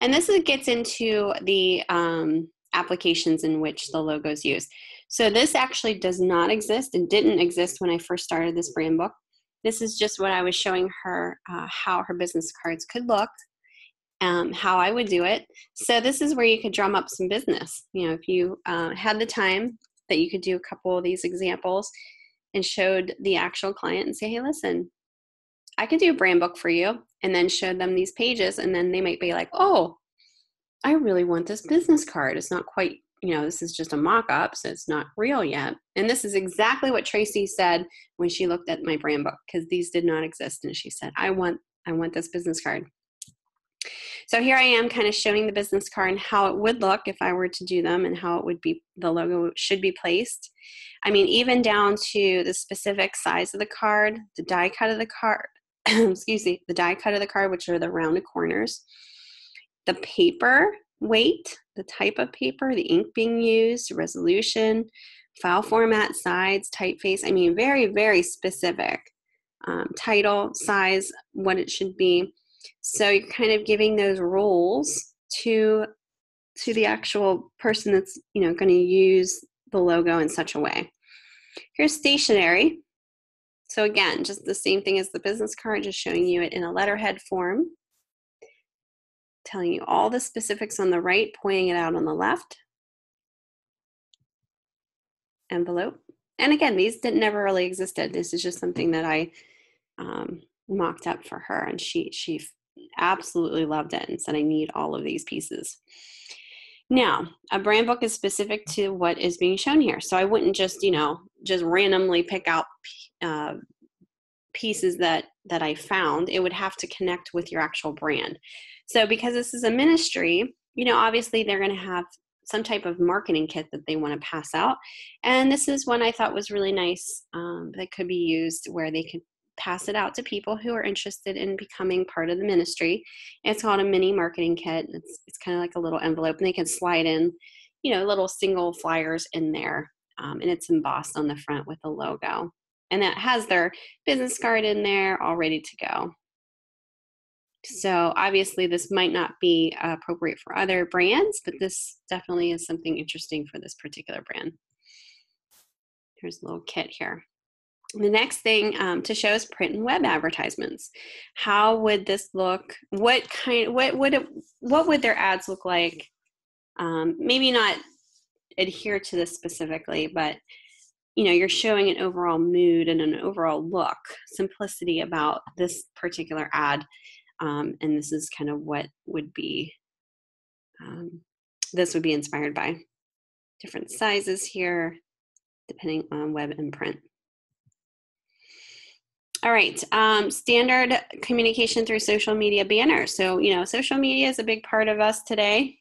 And this gets into the um, applications in which the logo is used. So this actually does not exist and didn't exist when I first started this brand book. This is just what I was showing her uh, how her business cards could look, um, how I would do it. So this is where you could drum up some business. You know, if you uh, had the time that you could do a couple of these examples and showed the actual client and say, hey, listen, I could do a brand book for you, and then showed them these pages, and then they might be like, oh, I really want this business card. It's not quite you know, this is just a mock up, so it's not real yet. And this is exactly what Tracy said when she looked at my brand book because these did not exist. And she said, I want, I want this business card. So here I am kind of showing the business card and how it would look if I were to do them and how it would be, the logo should be placed. I mean, even down to the specific size of the card, the die cut of the card, excuse me, the die cut of the card, which are the rounded corners, the paper weight, the type of paper, the ink being used, resolution, file format, sides, typeface. I mean, very, very specific. Um, title, size, what it should be. So you're kind of giving those rules to to the actual person that's you know going to use the logo in such a way. Here's stationery. So again, just the same thing as the business card, just showing you it in a letterhead form, telling you all the specifics on the right, pointing it out on the left. Envelope. And again, these didn't never really existed. This is just something that I um, mocked up for her, and she she absolutely loved it and said, "I need all of these pieces." Now, a brand book is specific to what is being shown here. So I wouldn't just, you know, just randomly pick out uh, pieces that that I found. It would have to connect with your actual brand. So because this is a ministry, you know, obviously they're going to have some type of marketing kit that they want to pass out. And this is one I thought was really nice um, that could be used where they could pass it out to people who are interested in becoming part of the ministry. It's called a mini marketing kit. It's, it's kind of like a little envelope, and they can slide in, you know, little single flyers in there. Um, and it's embossed on the front with a logo. And that has their business card in there all ready to go. So obviously, this might not be appropriate for other brands, but this definitely is something interesting for this particular brand. Here's a little kit here. The next thing um, to show is print and web advertisements. How would this look? What kind? What would it? What would their ads look like? Um, maybe not adhere to this specifically, but you know, you're showing an overall mood and an overall look, simplicity about this particular ad, um, and this is kind of what would be. Um, this would be inspired by different sizes here, depending on web and print. All right, um, standard communication through social media banners. So, you know, social media is a big part of us today,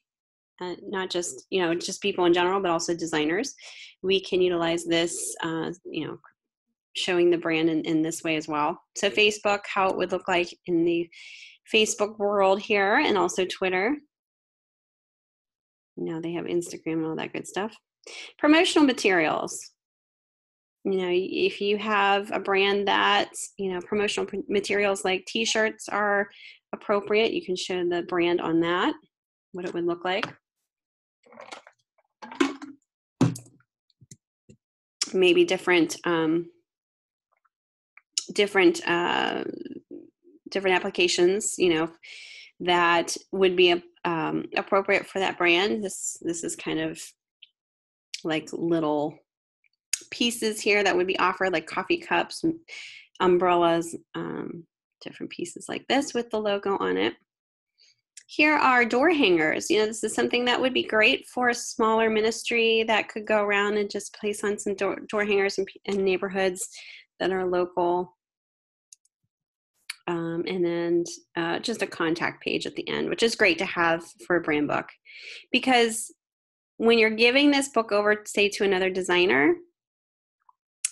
uh, not just, you know, just people in general, but also designers. We can utilize this, uh, you know, showing the brand in, in this way as well. So, Facebook, how it would look like in the Facebook world here, and also Twitter. You know, they have Instagram and all that good stuff. Promotional materials you know if you have a brand that you know promotional materials like t-shirts are appropriate you can show the brand on that what it would look like maybe different um, different uh, different applications you know that would be um, appropriate for that brand this this is kind of like little pieces here that would be offered, like coffee cups, umbrellas, um, different pieces like this with the logo on it. Here are door hangers. You know, this is something that would be great for a smaller ministry that could go around and just place on some door, door hangers in, in neighborhoods that are local. Um, and then uh, just a contact page at the end, which is great to have for a brand book. Because when you're giving this book over, say, to another designer,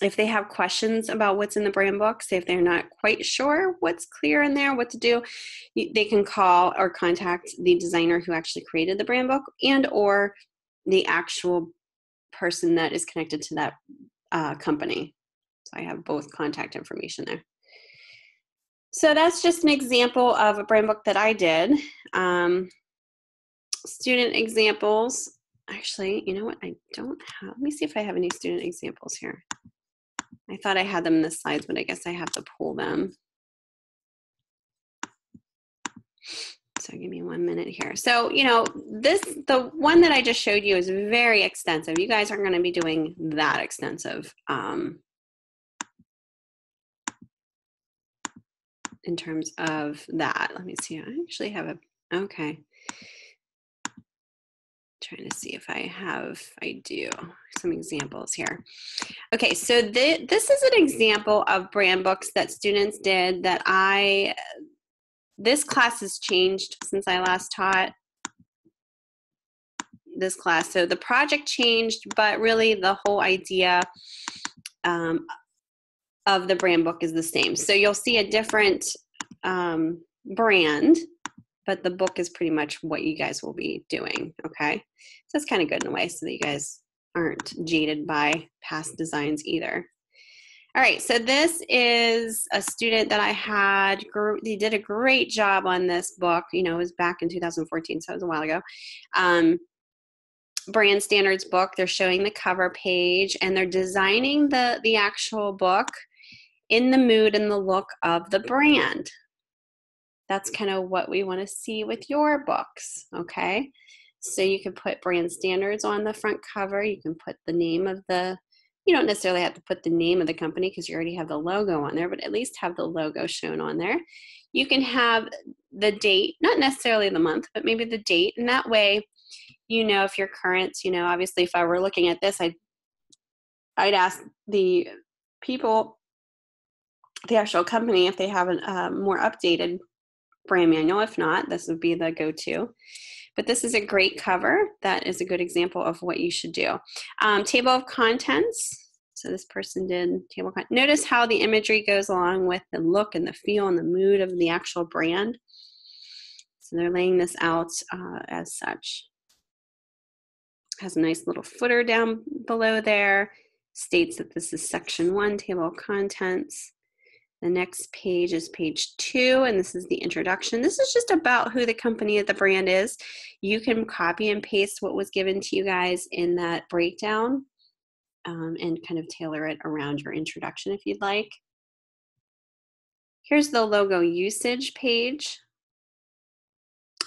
if they have questions about what's in the brand book, if they're not quite sure what's clear in there, what to do, they can call or contact the designer who actually created the brand book and or the actual person that is connected to that uh, company. So I have both contact information there. So that's just an example of a brand book that I did. Um, student examples. Actually, you know what? I don't have. Let me see if I have any student examples here. I thought I had them in the slides, but I guess I have to pull them. So give me one minute here. So, you know, this, the one that I just showed you is very extensive. You guys aren't going to be doing that extensive um, in terms of that. Let me see. I actually have a, okay trying to see if I have, I do, some examples here. Okay, so this is an example of brand books that students did that I, this class has changed since I last taught this class. So the project changed, but really the whole idea um, of the brand book is the same. So you'll see a different um, brand but the book is pretty much what you guys will be doing. Okay. So that's kind of good in a way so that you guys aren't jaded by past designs either. All right, so this is a student that I had. They did a great job on this book. You know, it was back in 2014, so it was a while ago. Um, brand standards book. They're showing the cover page and they're designing the, the actual book in the mood and the look of the brand. That's kind of what we want to see with your books, okay? So you can put brand standards on the front cover. You can put the name of the, you don't necessarily have to put the name of the company because you already have the logo on there, but at least have the logo shown on there. You can have the date, not necessarily the month, but maybe the date. And that way, you know, if your current, you know, obviously if I were looking at this, I'd, I'd ask the people, the actual company, if they have a uh, more updated brand manual. If not, this would be the go to. But this is a great cover. That is a good example of what you should do. Um, table of contents. So this person did table content. Notice how the imagery goes along with the look and the feel and the mood of the actual brand. So they're laying this out uh, as such. Has a nice little footer down below there. States that this is section one, table of contents. The next page is page two, and this is the introduction. This is just about who the company of the brand is. You can copy and paste what was given to you guys in that breakdown um, and kind of tailor it around your introduction if you'd like. Here's the logo usage page.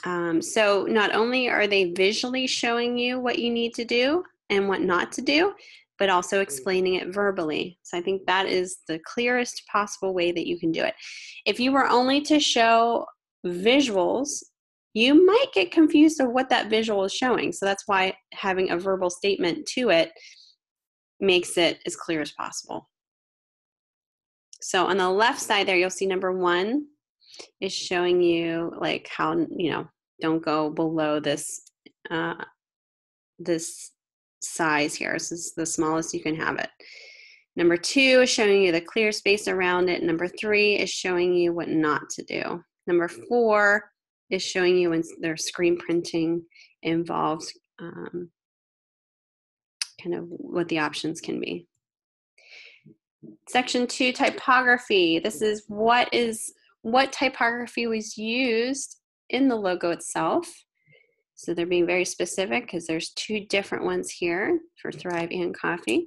Um, so not only are they visually showing you what you need to do and what not to do, but also explaining it verbally. So I think that is the clearest possible way that you can do it. If you were only to show visuals, you might get confused of what that visual is showing. So that's why having a verbal statement to it makes it as clear as possible. So on the left side there, you'll see number one is showing you like how, you know, don't go below this, uh, this size here. This is the smallest you can have it. Number two is showing you the clear space around it. Number three is showing you what not to do. Number four is showing you when their screen printing involves um, kind of what the options can be. Section two, typography. This is what is what typography was used in the logo itself. So they're being very specific because there's two different ones here for mm. Thrive and Coffee.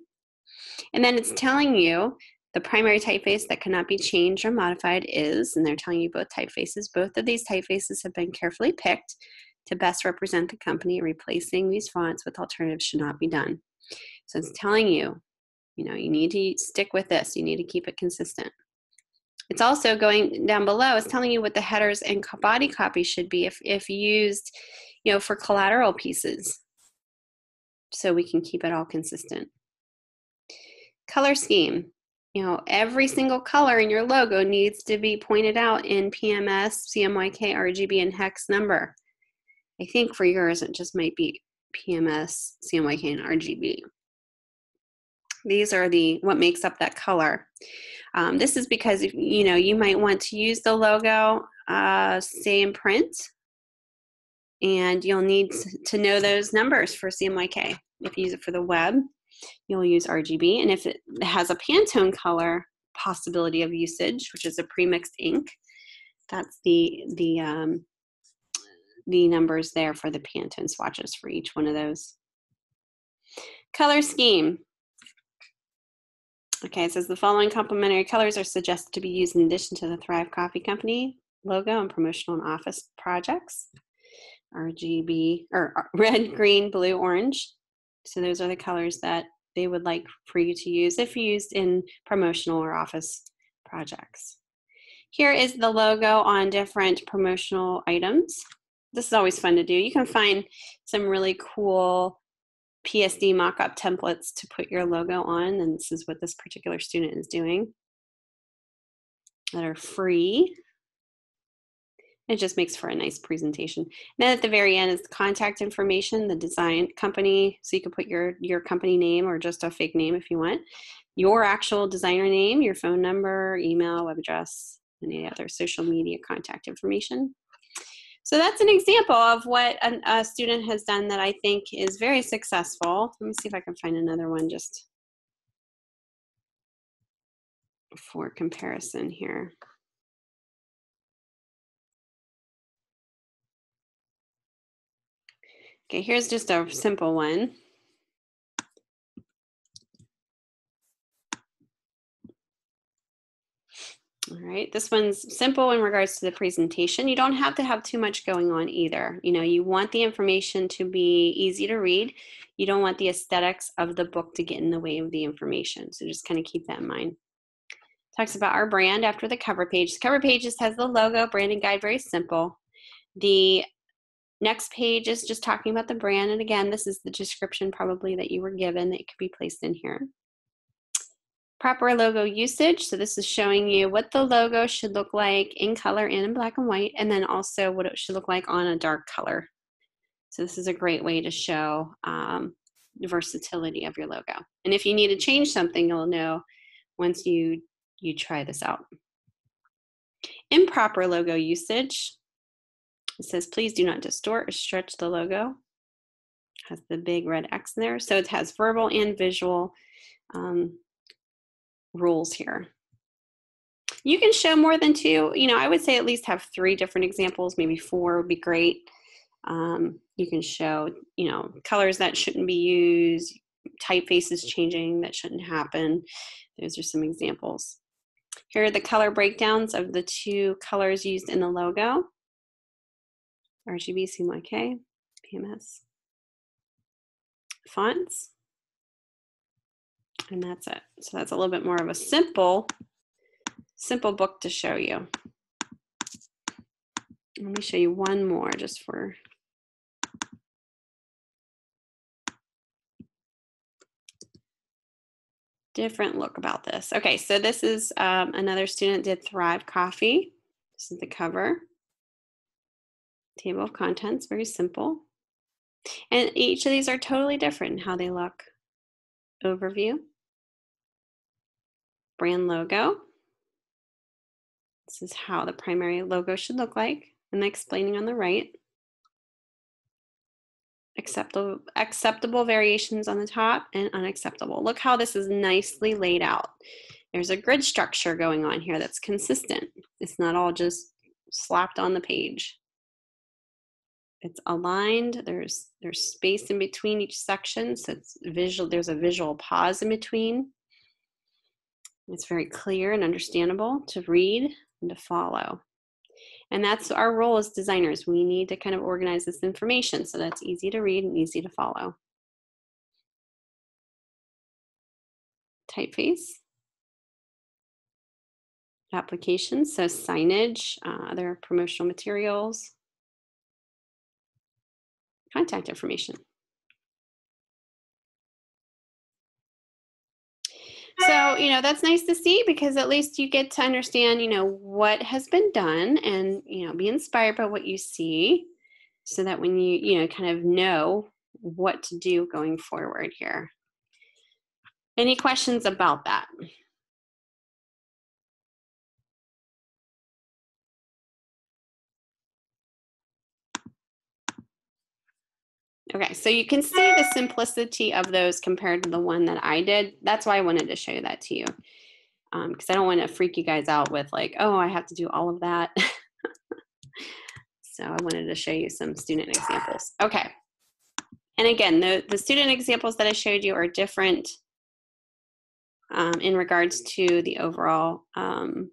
And then it's mm. telling you the primary typeface that cannot be changed or modified is, and they're telling you both typefaces. Both of these typefaces have been carefully picked to best represent the company. Replacing these fonts with alternatives should not be done. So it's telling you, you know, you need to stick with this. You need to keep it consistent. It's also going down below, it's telling you what the headers and body copy should be if, if used you know, for collateral pieces so we can keep it all consistent. Color scheme. You know, every single color in your logo needs to be pointed out in PMS, CMYK, RGB, and hex number. I think for yours it just might be PMS, CMYK, and RGB. These are the what makes up that color. Um, this is because you know you might want to use the logo, uh, in print, and you'll need to know those numbers for CMYK. If you use it for the web, you'll use RGB. And if it has a Pantone color possibility of usage, which is a premixed ink, that's the, the, um, the numbers there for the Pantone swatches for each one of those. Color scheme. Okay, it says the following complementary colors are suggested to be used in addition to the Thrive Coffee Company logo and promotional and office projects. RGB or uh, red, green, blue, orange. So those are the colors that they would like for you to use if used in promotional or office projects. Here is the logo on different promotional items. This is always fun to do. You can find some really cool PSD mock-up templates to put your logo on, and this is what this particular student is doing that are free. It just makes for a nice presentation. And then at the very end is the contact information, the design company, so you can put your, your company name or just a fake name if you want, your actual designer name, your phone number, email, web address, any other social media contact information. So that's an example of what an, a student has done that I think is very successful. Let me see if I can find another one just for comparison here. Okay, here's just a simple one. All right, this one's simple in regards to the presentation. You don't have to have too much going on either. You know, you want the information to be easy to read. You don't want the aesthetics of the book to get in the way of the information. So just kind of keep that in mind. Talks about our brand after the cover page. The cover page just has the logo, branding guide, very simple. The next page is just talking about the brand. And again, this is the description probably that you were given that could be placed in here proper logo usage. So this is showing you what the logo should look like in color and in black and white, and then also what it should look like on a dark color. So this is a great way to show um, the versatility of your logo. And if you need to change something, you'll know once you, you try this out. Improper logo usage. It says, please do not distort or stretch the logo. It has the big red X there. So it has verbal and visual um, rules here. You can show more than two. You know, I would say at least have three different examples, maybe four would be great. Um, you can show, you know, colors that shouldn't be used, typefaces changing that shouldn't happen. Those are some examples. Here are the color breakdowns of the two colors used in the logo. RGB, CMYK, PMS. Fonts and that's it. So that's a little bit more of a simple, simple book to show you. Let me show you one more just for different look about this. Okay, so this is um, another student did Thrive Coffee. This is the cover. Table of contents, very simple. And each of these are totally different in how they look. Overview brand logo. This is how the primary logo should look like, and the explaining on the right. Acceptable, acceptable variations on the top and unacceptable. Look how this is nicely laid out. There's a grid structure going on here that's consistent. It's not all just slapped on the page. It's aligned. There's there's space in between each section, so it's visual. There's a visual pause in between. It's very clear and understandable to read and to follow. And that's our role as designers. We need to kind of organize this information so that's easy to read and easy to follow. Typeface. Applications, so signage, uh, other promotional materials, contact information. So you know that's nice to see because at least you get to understand you know what has been done and you know be inspired by what you see so that when you you know kind of know what to do going forward here. Any questions about that Okay, so you can see the simplicity of those compared to the one that I did. That's why I wanted to show that to you. Because um, I don't want to freak you guys out with like, oh, I have to do all of that. so I wanted to show you some student examples. Okay. And again, the, the student examples that I showed you are different um, in regards to the overall um,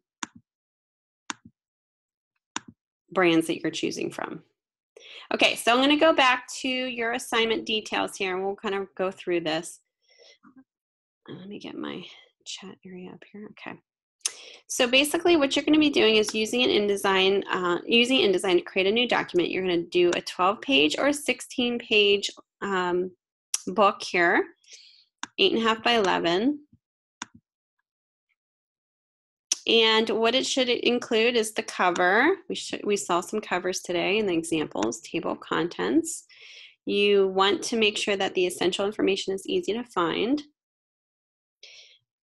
brands that you're choosing from. Okay, so I'm going to go back to your assignment details here and we'll kind of go through this. Let me get my chat area up here. Okay. So basically what you're going to be doing is using an InDesign, uh, using InDesign to create a new document. You're going to do a 12 page or a 16 page um, book here, eight and a half by 11. And what it should include is the cover. We, should, we saw some covers today in the examples, table of contents. You want to make sure that the essential information is easy to find.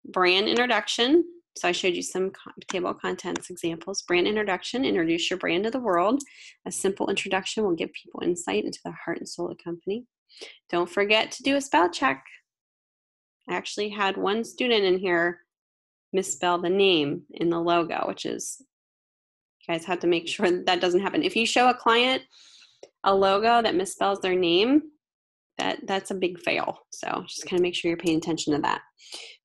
Brand introduction. So I showed you some table of contents examples. Brand introduction, introduce your brand to the world. A simple introduction will give people insight into the heart and soul of the company. Don't forget to do a spell check. I actually had one student in here misspell the name in the logo, which is you guys have to make mm. sure that, that doesn't happen. If you show a client a logo that misspells their name, that that's a big fail. So just kind of make sure you're paying attention to that.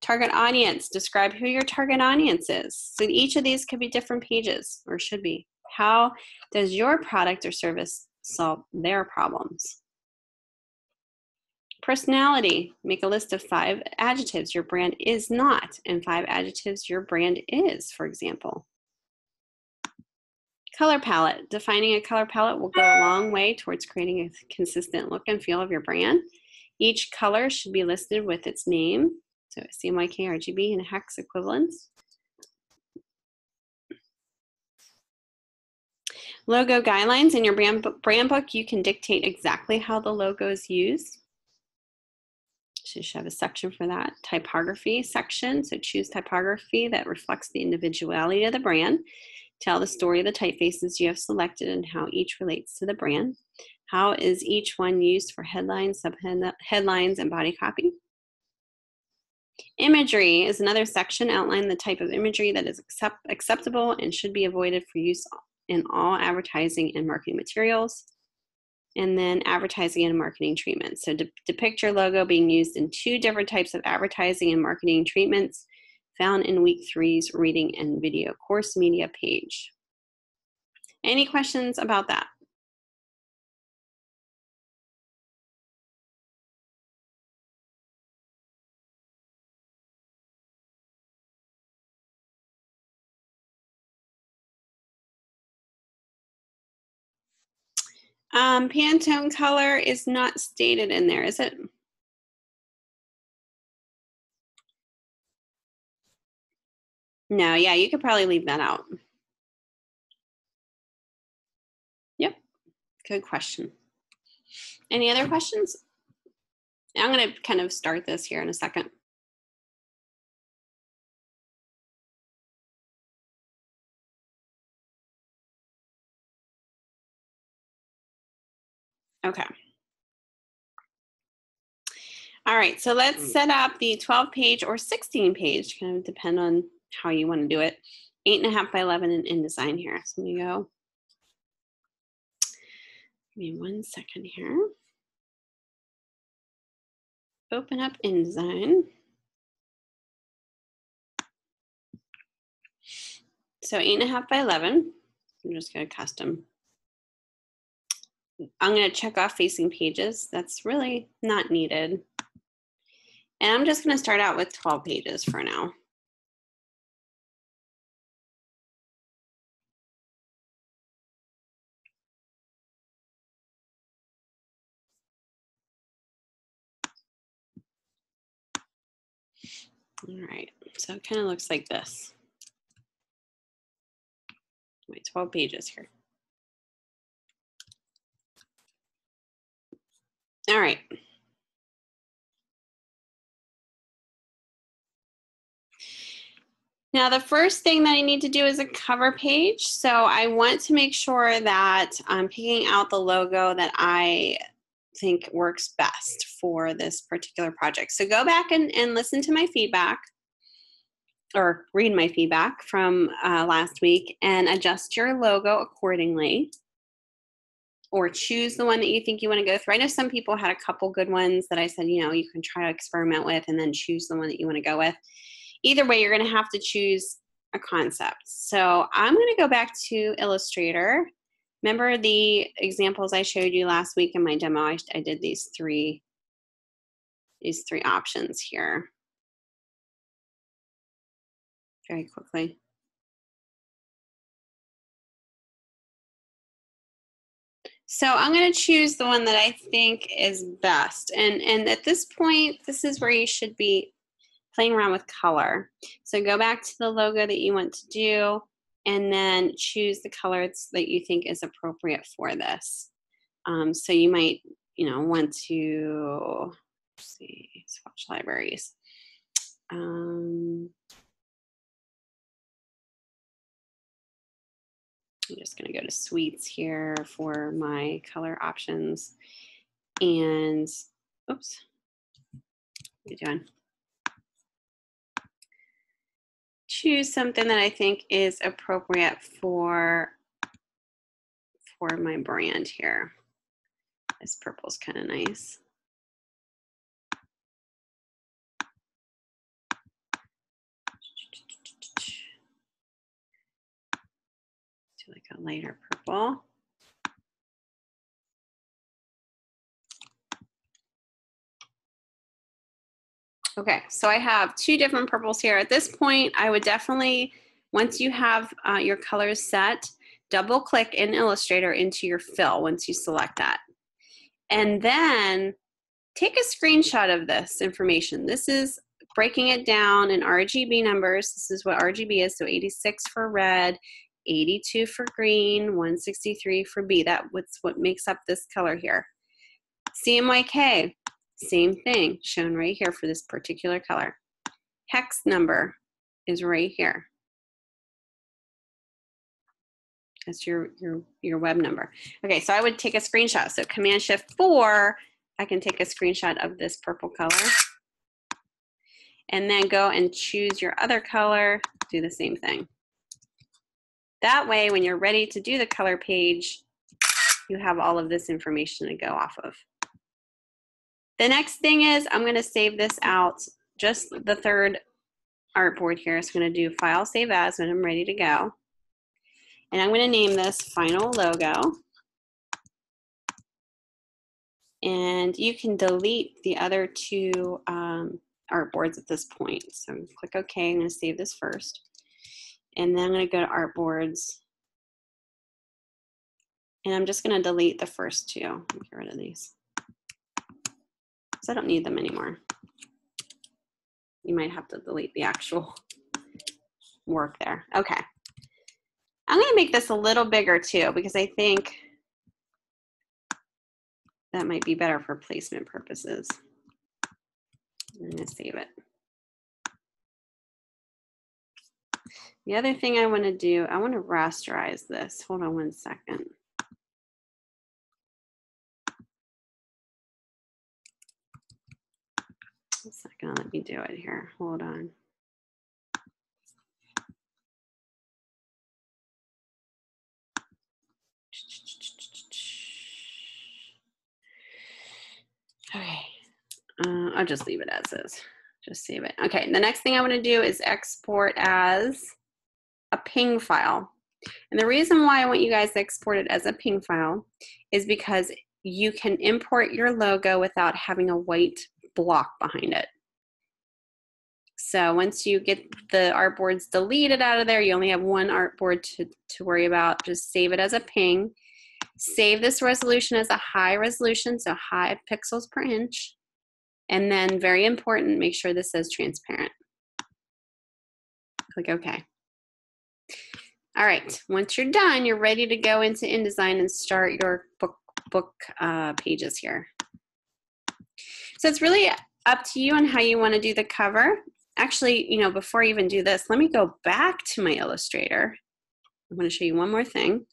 Target audience, describe who your target audience is. So each of these could be different pages or should be. How does your product or service solve their problems? Personality, make a list of five adjectives your brand is not and five adjectives your brand is, for example. Color palette. Defining a color palette will go a long way towards creating a consistent look and feel of your brand. Each color should be listed with its name, so CMYK, RGB, and hex equivalents. Logo guidelines. In your brand, brand book, you can dictate exactly how the logo is used. You should have a section for that. Typography section. So choose typography that reflects the individuality of the brand. Tell the story of the typefaces you have selected and how each relates to the brand. How is each one used for headlines, subheadlines, and body copy? Imagery is another section. Outline the type of imagery that is accept, acceptable and should be avoided for use in all advertising and marketing materials. And then advertising and marketing treatments. So de depict your logo being used in two different types of advertising and marketing treatments found in week three's reading and video course media page. Any questions about that? Um, Pantone color is not stated in there, is it? No, yeah, you could probably leave that out. Yep, good question. Any other questions? I'm going to kind of start this here in a second. Okay. All right, so let's hmm. set up the 12 page or 16 page, kind of depend on how you want to do it. Eight and a half by 11 in InDesign here. So let me go. Give me one second here. Open up InDesign. So eight and a half by 11. I'm just going to custom. I'm going to check off facing pages. That's really not needed. And I'm just going to start out with 12 pages for now. All right, so it kind of looks like this. Wait, 12 pages here. All right. Now, the first thing that I need to do is a cover page. So I want to make sure that I'm picking out the logo that I think works best for this particular project. So go back and, and listen to my feedback or read my feedback from uh, last week and adjust your logo accordingly or choose the one that you think you want to go through. I know some people had a couple good ones that I said, you know, you can try to experiment with and then choose the one that you want to go with. Either way, you're going to have to choose a concept. So I'm going to go back to Illustrator Remember the examples I showed you last week in my demo? I, I did these three, these three options here very quickly. So I'm going to choose the one that I think is best. And, and at this point, this is where you should be playing around with color. So go back to the logo that you want to do and then choose the colors that you think is appropriate for this. Um, so you might, you know, want to see, swatch libraries. Um, I'm just going to go to sweets here for my color options. And, oops, what are you doing? choose something that I think is appropriate for for my brand here. This purple's kind of nice. Do like a lighter purple. Okay, so I have two different purples here. At this point, I would definitely, once you have uh, your colors set, double click in Illustrator into your fill once you select that. And then take a screenshot of this information. This is breaking it down in RGB numbers. This is what RGB is. So 86 for red, 82 for green, 163 for B. That's what makes up this color here. CMYK, same thing, shown right here for this particular color. Hex number is right here. That's your, your, your web number. Okay, so I would take a screenshot. So Command Shift 4, I can take a screenshot of this purple color. And then go and choose your other color, do the same thing. That way, when you're ready to do the color page, you have all of this information to go off of. The next thing is I'm going to save this out, just the third artboard here. So I'm going to do File Save As when I'm ready to go. And I'm going to name this Final Logo. And you can delete the other two um, artboards at this point. So click OK. I'm going to save this first. And then I'm going to go to artboards. And I'm just going to delete the first two. Get rid of these because I don't need them anymore. You might have to delete the actual work there. Okay. I'm going to make this a little bigger too because I think that might be better for placement purposes. I'm going to save it. The other thing I want to do, I want to rasterize this. Hold on one second. a second. Let me do it here. Hold on. Okay. Uh, I'll just leave it as is. Just save it. Okay. The next thing I want to do is export as a ping file. And the reason why I want you guys to export it as a ping file is because you can import your logo without having a white block behind it. So once you get the artboards deleted out of there, you only have one artboard to, to worry about. Just save it as a ping. Save this resolution as a high resolution, so high pixels per inch. And then very important, make sure this says transparent. Click OK. All right, once you're done, you're ready to go into InDesign and start your book, book uh, pages here. So it's really up to you on how you want to do the cover. Actually, you know, before I even do this, let me go back to my Illustrator. I'm going to show you one more thing.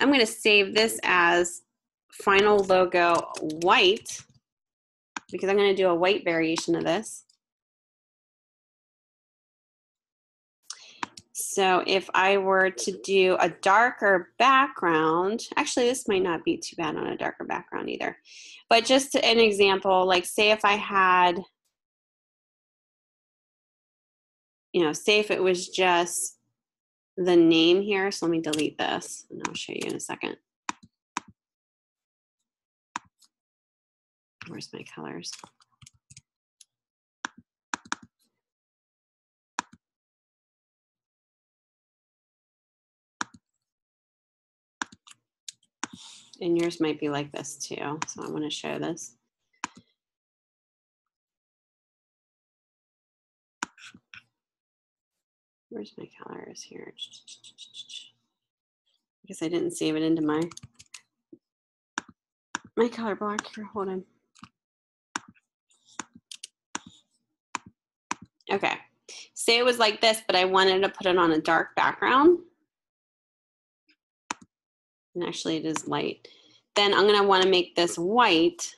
I'm going to save this as final logo white because I'm going to do a white variation of this. So if I were to do a darker background, actually this might not be too bad on a darker background either. But just an example, like say if I had, you know, say if it was just the name here. So let me delete this and I'll show you in a second. Where's my colors? And yours might be like this too. So I want to show this. Where's my colors here? Because I didn't save it into my my color block here. Hold on. Okay. Say it was like this, but I wanted to put it on a dark background and actually it is light. Then I'm gonna wanna make this white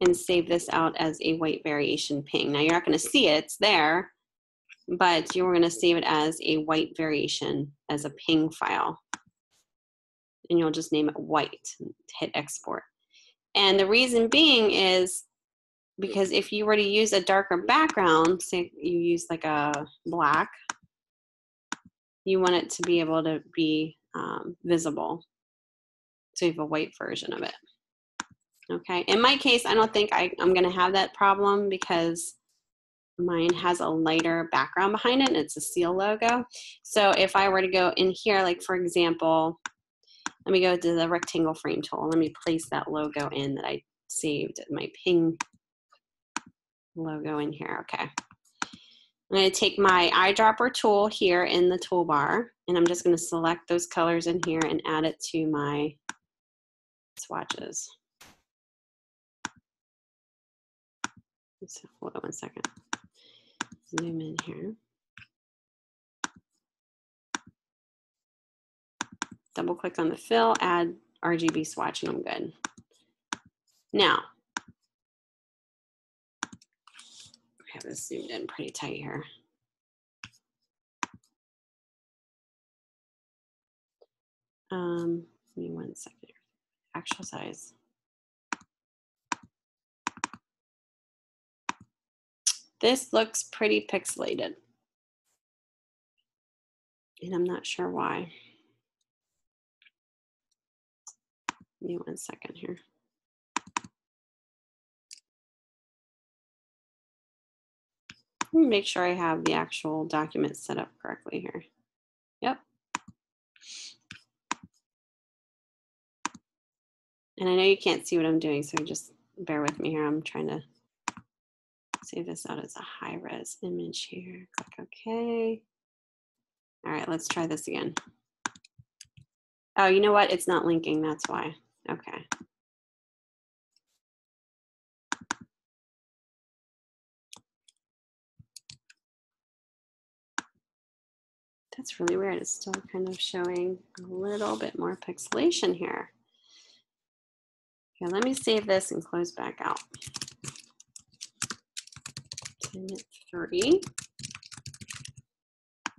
and save this out as a white variation ping. Now you're not gonna see it, it's there, but you're gonna save it as a white variation as a ping file. and you'll just name it white, hit export. And the reason being is because if you were to use a darker background, say you use like a black, you want it to be able to be um, visible. So you have a white version of it. Okay, in my case, I don't think I, I'm gonna have that problem because mine has a lighter background behind it and it's a seal logo. So if I were to go in here, like for example, let me go to the rectangle frame tool. Let me place that logo in that I saved my ping logo in here. Okay. I'm going to take my eyedropper tool here in the toolbar and I'm just going to select those colors in here and add it to my swatches. So, hold on one second. Zoom in here. Double click on the fill, add RGB swatch, and I'm good. Now, I have this zoomed in pretty tight here. Um, give me one second. Actual size. This looks pretty pixelated. And I'm not sure why. Give me one second here. Make sure I have the actual document set up correctly here. And I know you can't see what I'm doing, so just bear with me here. I'm trying to save this out as a high res image here. Click OK. All right, let's try this again. Oh, you know what? It's not linking. That's why. Okay. That's really weird. It's still kind of showing a little bit more pixelation here. Let me save this and close back out. three.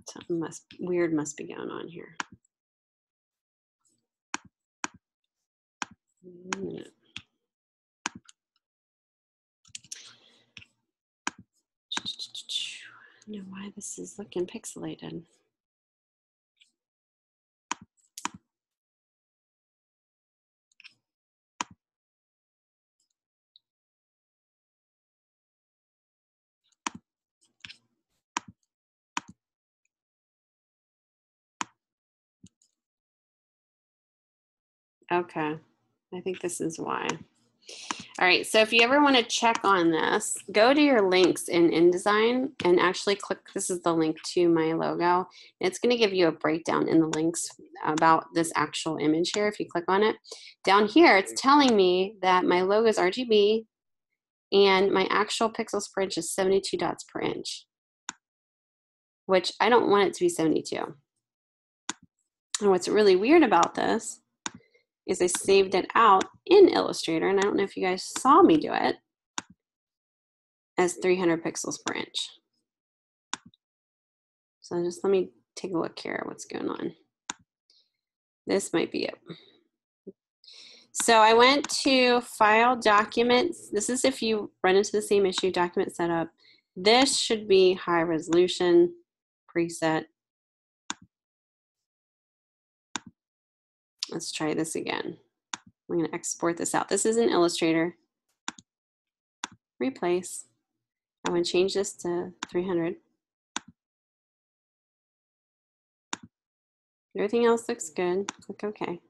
Something must weird must be going on here. I don't know why this is looking pixelated. Okay, I think this is why. All right, so if you ever want to check on this, go to your links in InDesign and actually click, this is the link to my logo. It's gonna give you a breakdown in the links about this actual image here if you click on it. Down here, it's telling me that my logo is RGB and my actual pixels per inch is 72 dots per inch, which I don't want it to be 72. And what's really weird about this is I saved it out in Illustrator, and I don't know if you guys saw me do it, as 300 pixels per inch. So just let me take a look here what's going on. This might be it. So I went to File Documents. This is if you run into the same issue, Document Setup. This should be High Resolution preset. Let's try this again. I'm going to export this out. This is an Illustrator. Replace. I'm going to change this to 300. Everything else looks good. Click OK.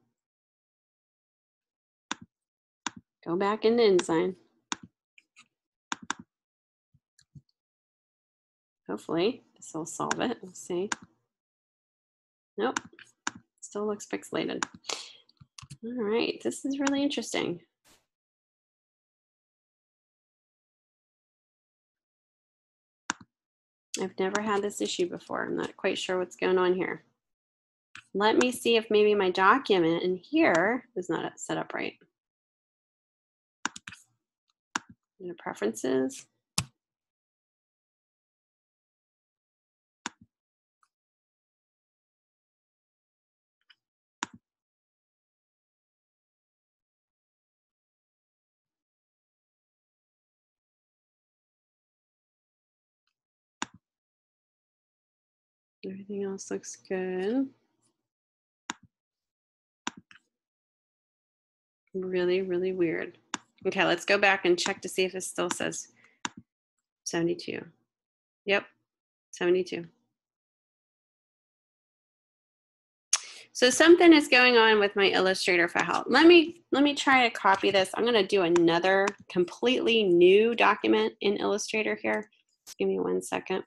Go back into InDesign. Hopefully this will solve it. Let's see. Nope, still looks pixelated. All right, this is really interesting. I've never had this issue before. I'm not quite sure what's going on here. Let me see if maybe my document in here is not set up right. Go preferences. Everything else looks good. Really, really weird. Okay, let's go back and check to see if it still says 72. Yep, 72. So something is going on with my Illustrator file. Let me let me try to copy this. I'm going to do another completely new document in Illustrator here. Just give me one second.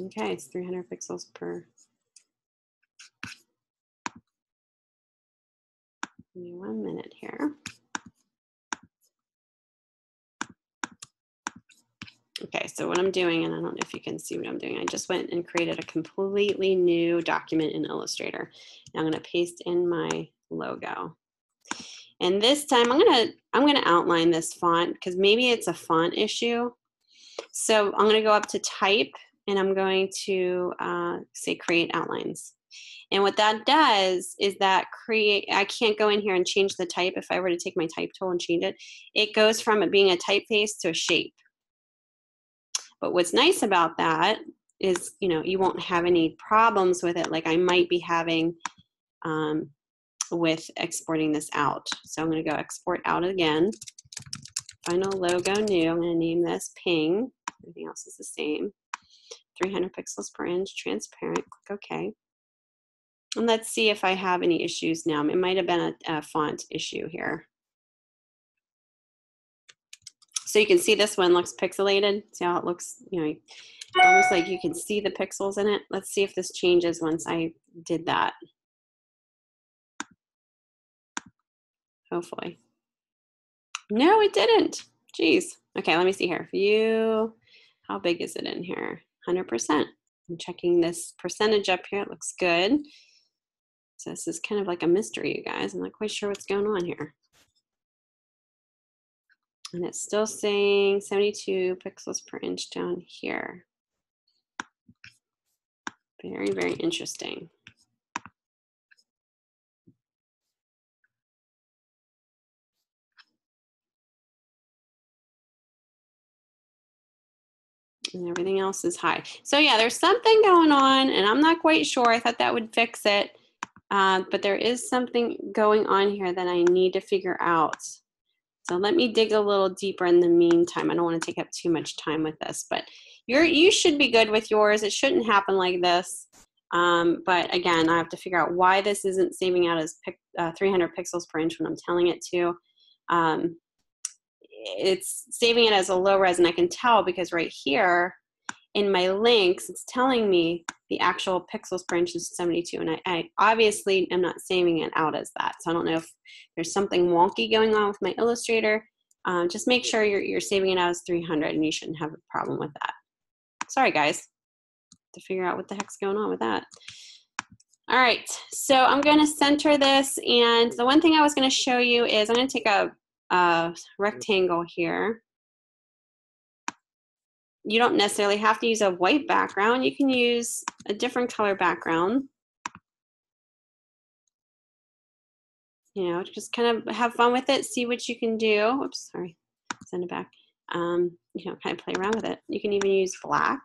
Okay, it's 300 pixels per. Give me one minute here. Okay, so what I'm doing, and I don't know if you can see what I'm doing, I just went and created a completely new document in Illustrator. Now I'm gonna paste in my logo. And this time I'm gonna, I'm gonna outline this font because maybe it's a font issue. So I'm gonna go up to type and I'm going to uh, say create outlines. And what that does is that create, I can't go in here and change the type if I were to take my type tool and change it. It goes from it being a typeface to a shape. But what's nice about that is, you know, you won't have any problems with it like I might be having um, with exporting this out. So I'm going to go export out again. Final logo new. I'm going to name this ping. Everything else is the same. 300 pixels per inch, transparent. Click OK. And let's see if I have any issues now. It might have been a, a font issue here. So you can see this one looks pixelated. See how it looks, you know, almost like you can see the pixels in it. Let's see if this changes once I did that. Oh, Hopefully. No, it didn't. Jeez. Okay, let me see here. View, how big is it in here? 100%. I'm checking this percentage up here. It looks good. So this is kind of like a mystery, you guys. I'm not quite sure what's going on here. And it's still saying 72 pixels per inch down here. Very, very interesting. And everything else is high. So yeah, there's something going on and I'm not quite sure. I thought that would fix it. Uh, but there is something going on here that I need to figure out. So let me dig a little deeper in the meantime. I don't want to take up too much time with this, but you're, you should be good with yours. It shouldn't happen like this. Um, but again, I have to figure out why this isn't saving out as pic, uh, 300 pixels per inch when I'm telling it to. Um, it's saving it as a low res, and I can tell because right here in my links, it's telling me the actual pixels per inch is 72. And I, I, obviously am not saving it out as that. So I don't know if there's something wonky going on with my Illustrator. Um, just make sure you're, you're saving it out as 300 and you shouldn't have a problem with that. Sorry, guys, to figure out what the heck's going on with that. All right, so I'm going to center this. And the one thing I was going to show you is I'm going to take a, a rectangle here you don't necessarily have to use a white background. You can use a different color background. You know, just kind of have fun with it, see what you can do. Oops, sorry, send it back. Um, you know, kind of play around with it. You can even use black.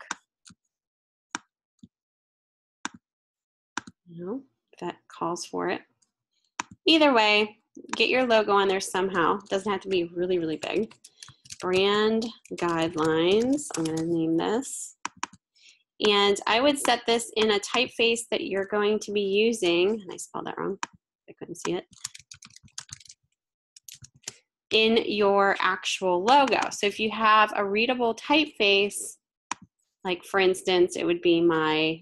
You know, if that calls for it. Either way, get your logo on there somehow. Doesn't have to be really, really big brand guidelines. I'm going to name this. And I would set this in a typeface that you're going to be using. And I spelled that wrong. I couldn't see it. In your actual logo. So if you have a readable typeface, like for instance, it would be my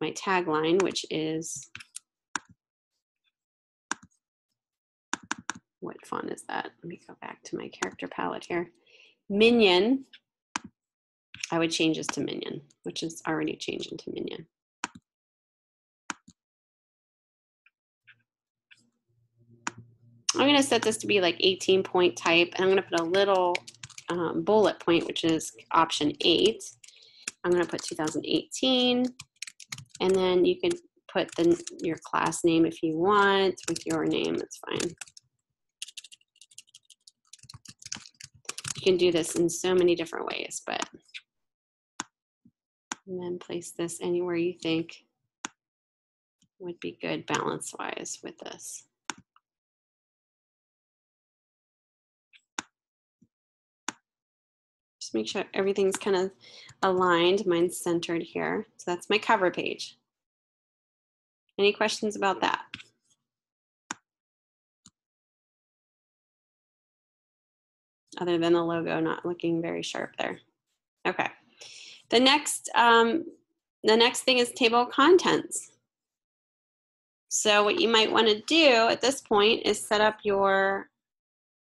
my tagline, which is what font is that? Let me go back to my character palette here. Minion, I would change this to Minion, which is already changed into Minion. I'm going to set this to be like 18 point type, and I'm going to put a little um, bullet point, which is option 8. I'm going to put 2018, and then you can put the, your class name if you want with your name, that's fine. You can do this in so many different ways, but and then place this anywhere you think would be good balance wise with this. Just make sure everything's kind of aligned. Mine's centered here. So that's my cover page. Any questions about that? Other than the logo not looking very sharp there. Okay. The next, um, the next thing is table of contents. So what you might want to do at this point is set up your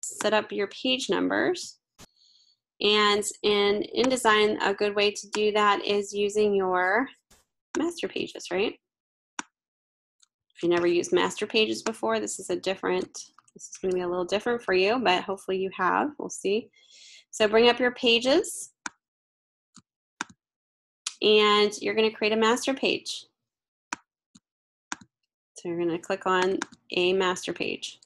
set up your page numbers. And in InDesign, a good way to do that is using your master pages, right? If you never used master pages before, this is a different, this is gonna be a little different for you, but hopefully you have, we'll see. So bring up your pages and you're gonna create a master page. So you're gonna click on a master page.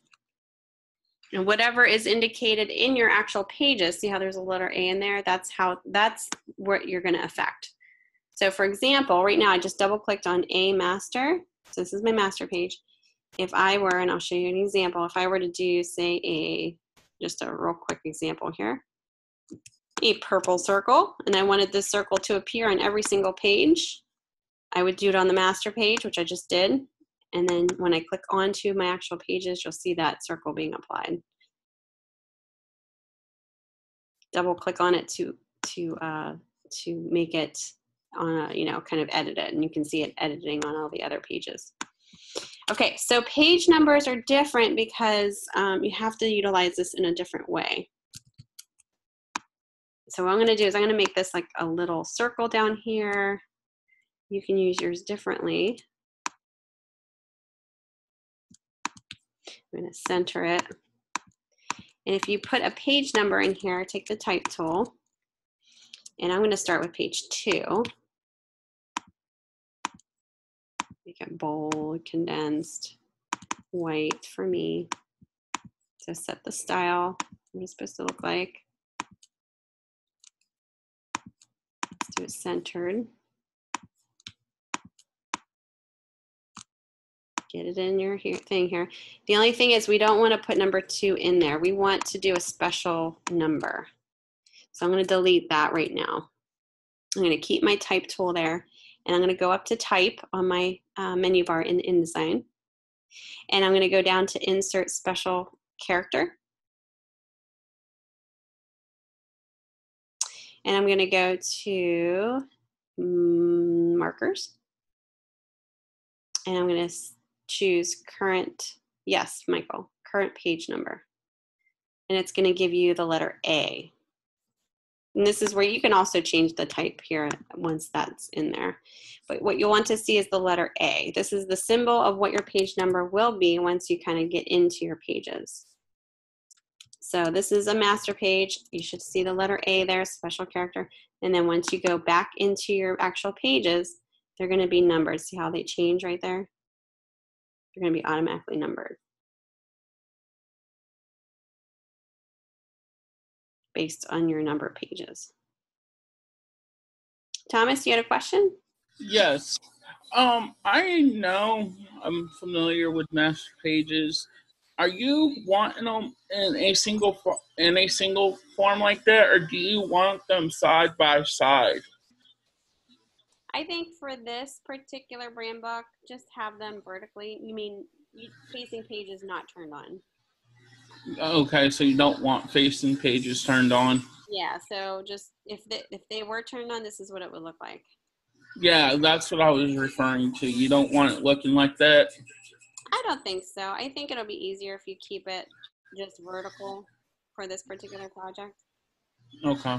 And whatever is indicated in your actual pages, see how there's a letter A in there? That's how, that's what you're gonna affect. So for example, right now I just double clicked on a master. So this is my master page. If I were, and I'll show you an example, if I were to do say a, just a real quick example here, a purple circle, and I wanted this circle to appear on every single page, I would do it on the master page, which I just did. And then when I click onto my actual pages, you'll see that circle being applied. Double click on it to, to, uh, to make it a, you know, kind of edit it. And you can see it editing on all the other pages. Okay, so page numbers are different because um, you have to utilize this in a different way. So what I'm gonna do is I'm gonna make this like a little circle down here. You can use yours differently. I'm going to center it. And if you put a page number in here, take the type tool. And I'm going to start with page two. Make it bold, condensed, white for me. So set the style. What it's supposed to look like. Let's do it centered. get it in your here, thing here. The only thing is we don't want to put number two in there. We want to do a special number. So I'm going to delete that right now. I'm going to keep my type tool there and I'm going to go up to type on my uh, menu bar in InDesign. And I'm going to go down to insert special character. And I'm going to go to mm, markers. And I'm going to choose current, yes, Michael, current page number. And it's going to give you the letter A. And this is where you can also change the type here once that's in there. But what you'll want to see is the letter A. This is the symbol of what your page number will be once you kind of get into your pages. So this is a master page. You should see the letter A there, special character. And then once you go back into your actual pages, they're going to be numbered. See how they change right there? they're going to be automatically numbered based on your number of pages. Thomas, you had a question? Yes. Um, I know I'm familiar with master pages. Are you wanting them in a single in a single form like that, or do you want them side by side? I think for this particular brand book, just have them vertically. You mean facing pages not turned on? Okay, so you don't want facing pages turned on. Yeah, so just if they, if they were turned on, this is what it would look like. Yeah, that's what I was referring to. You don't want it looking like that. I don't think so. I think it'll be easier if you keep it just vertical for this particular project. Okay.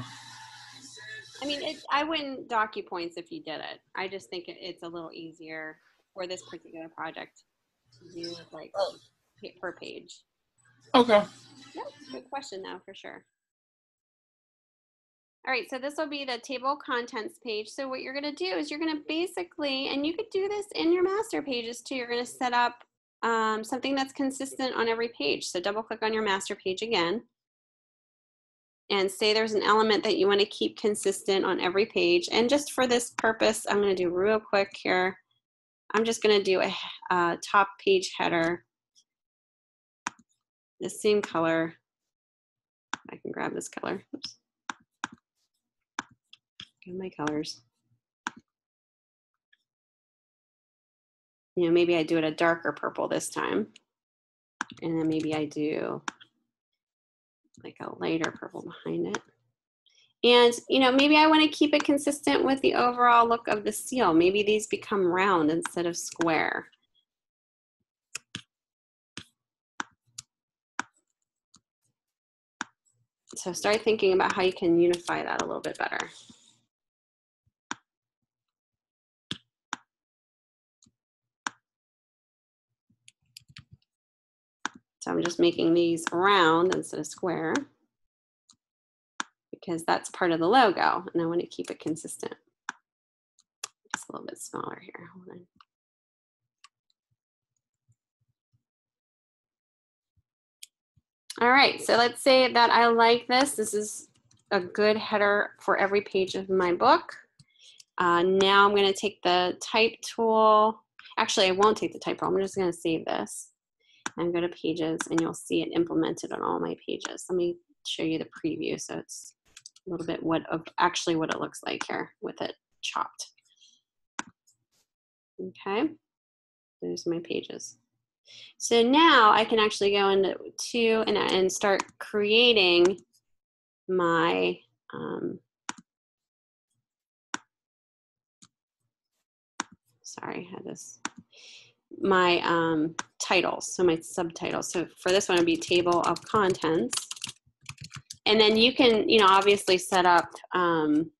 I mean, it, I wouldn't dock you points if you did it. I just think it, it's a little easier for this particular project to do like oh. per page. Okay. Yep, good question though, for sure. All right, so this will be the table contents page. So what you're gonna do is you're gonna basically, and you could do this in your master pages too, you're gonna set up um, something that's consistent on every page. So double click on your master page again and say there's an element that you want to keep consistent on every page. And just for this purpose, I'm going to do real quick here. I'm just going to do a, a top page header, the same color. I can grab this color. Oops. Get my colors. You know, maybe I do it a darker purple this time. And then maybe I do like a lighter purple behind it. And, you know, maybe I want to keep it consistent with the overall look of the seal. Maybe these become round instead of square. So start thinking about how you can unify that a little bit better. So I'm just making these round instead of square because that's part of the logo and I want to keep it consistent. Just a little bit smaller here. Hold on. All right, so let's say that I like this. This is a good header for every page of my book. Uh, now I'm going to take the type tool. Actually, I won't take the type tool. I'm just going to save this and go to pages and you'll see it implemented on all my pages. Let me show you the preview so it's a little bit what of actually what it looks like here with it chopped. Okay, there's my pages. So now I can actually go into two and, and start creating my um, sorry, I had this my um, titles, so my subtitles. So for this one, it'd be table of contents. And then you can, you know, obviously set up um,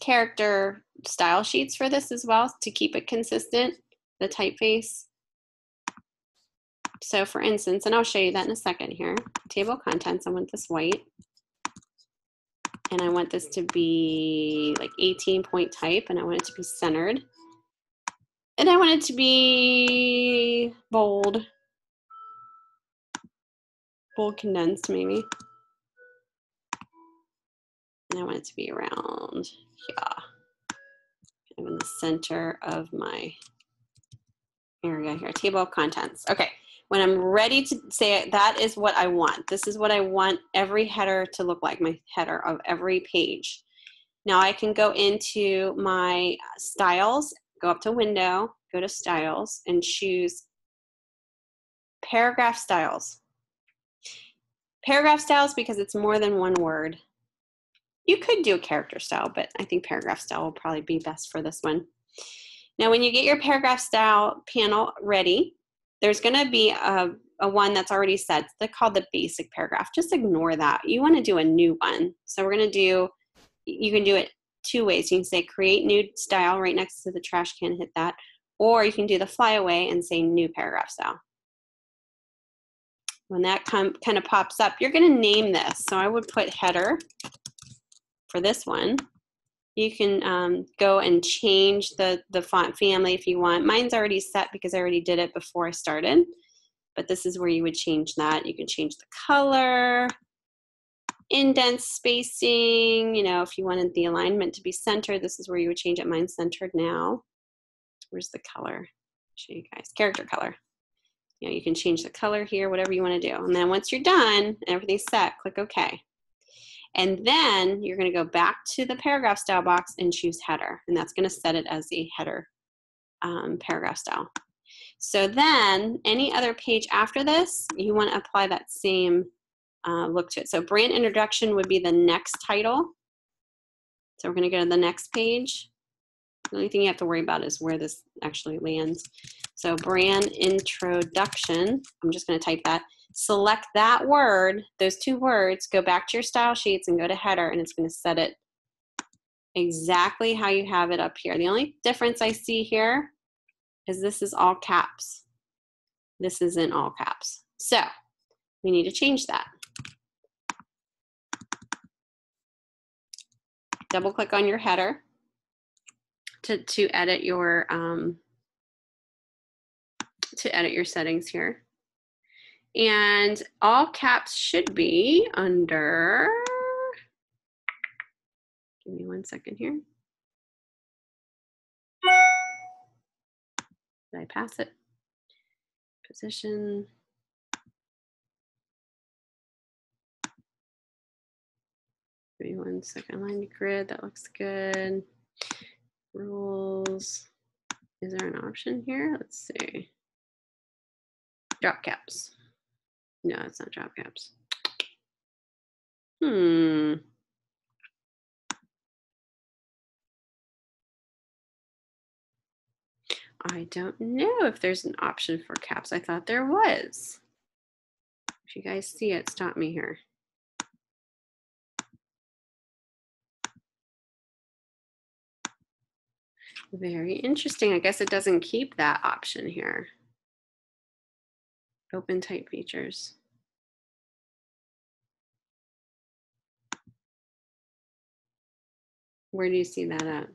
character style sheets for this as well to keep it consistent, the typeface. So for instance, and I'll show you that in a second here, table contents, I want this white. And I want this to be like 18 point type and I want it to be centered. And I want it to be bold. Bold condensed, maybe. And I want it to be around yeah, kind of in the center of my area here. Table of contents. Okay, when I'm ready to say it, that is what I want. This is what I want every header to look like, my header of every page. Now I can go into my styles go up to window, go to styles, and choose paragraph styles. Paragraph styles because it's more than one word. You could do a character style, but I think paragraph style will probably be best for this one. Now, when you get your paragraph style panel ready, there's going to be a, a one that's already set. They're called the basic paragraph. Just ignore that. You want to do a new one. So we're going to do, you can do it two ways. You can say create new style right next to the trash can, hit that. Or you can do the flyaway and say new paragraph style. When that kind of pops up, you're going to name this. So I would put header for this one. You can um, go and change the, the font family if you want. Mine's already set because I already did it before I started. But this is where you would change that. You can change the color indent spacing, you know, if you wanted the alignment to be centered, this is where you would change it. Mine's centered now. Where's the color? Show you guys, character color. You know, you can change the color here, whatever you want to do. And then once you're done and everything's set, click OK. And then you're going to go back to the paragraph style box and choose header. And that's going to set it as a header um, paragraph style. So then any other page after this, you want to apply that same uh, look to it. So brand introduction would be the next title. So we're going to go to the next page. The only thing you have to worry about is where this actually lands. So brand introduction, I'm just going to type that. Select that word, those two words, go back to your style sheets and go to header and it's going to set it exactly how you have it up here. The only difference I see here is this is all caps. This isn't all caps. So we need to change that. double click on your header to, to edit your um, to edit your settings here. And all caps should be under, give me one second here. Did I pass it? Position. Give me one second. Line to grid, that looks good. Rules. Is there an option here? Let's see. Drop caps. No, it's not drop caps. Hmm. I don't know if there's an option for caps. I thought there was. If you guys see it, stop me here. Very interesting. I guess it doesn't keep that option here. Open type features. Where do you see that at?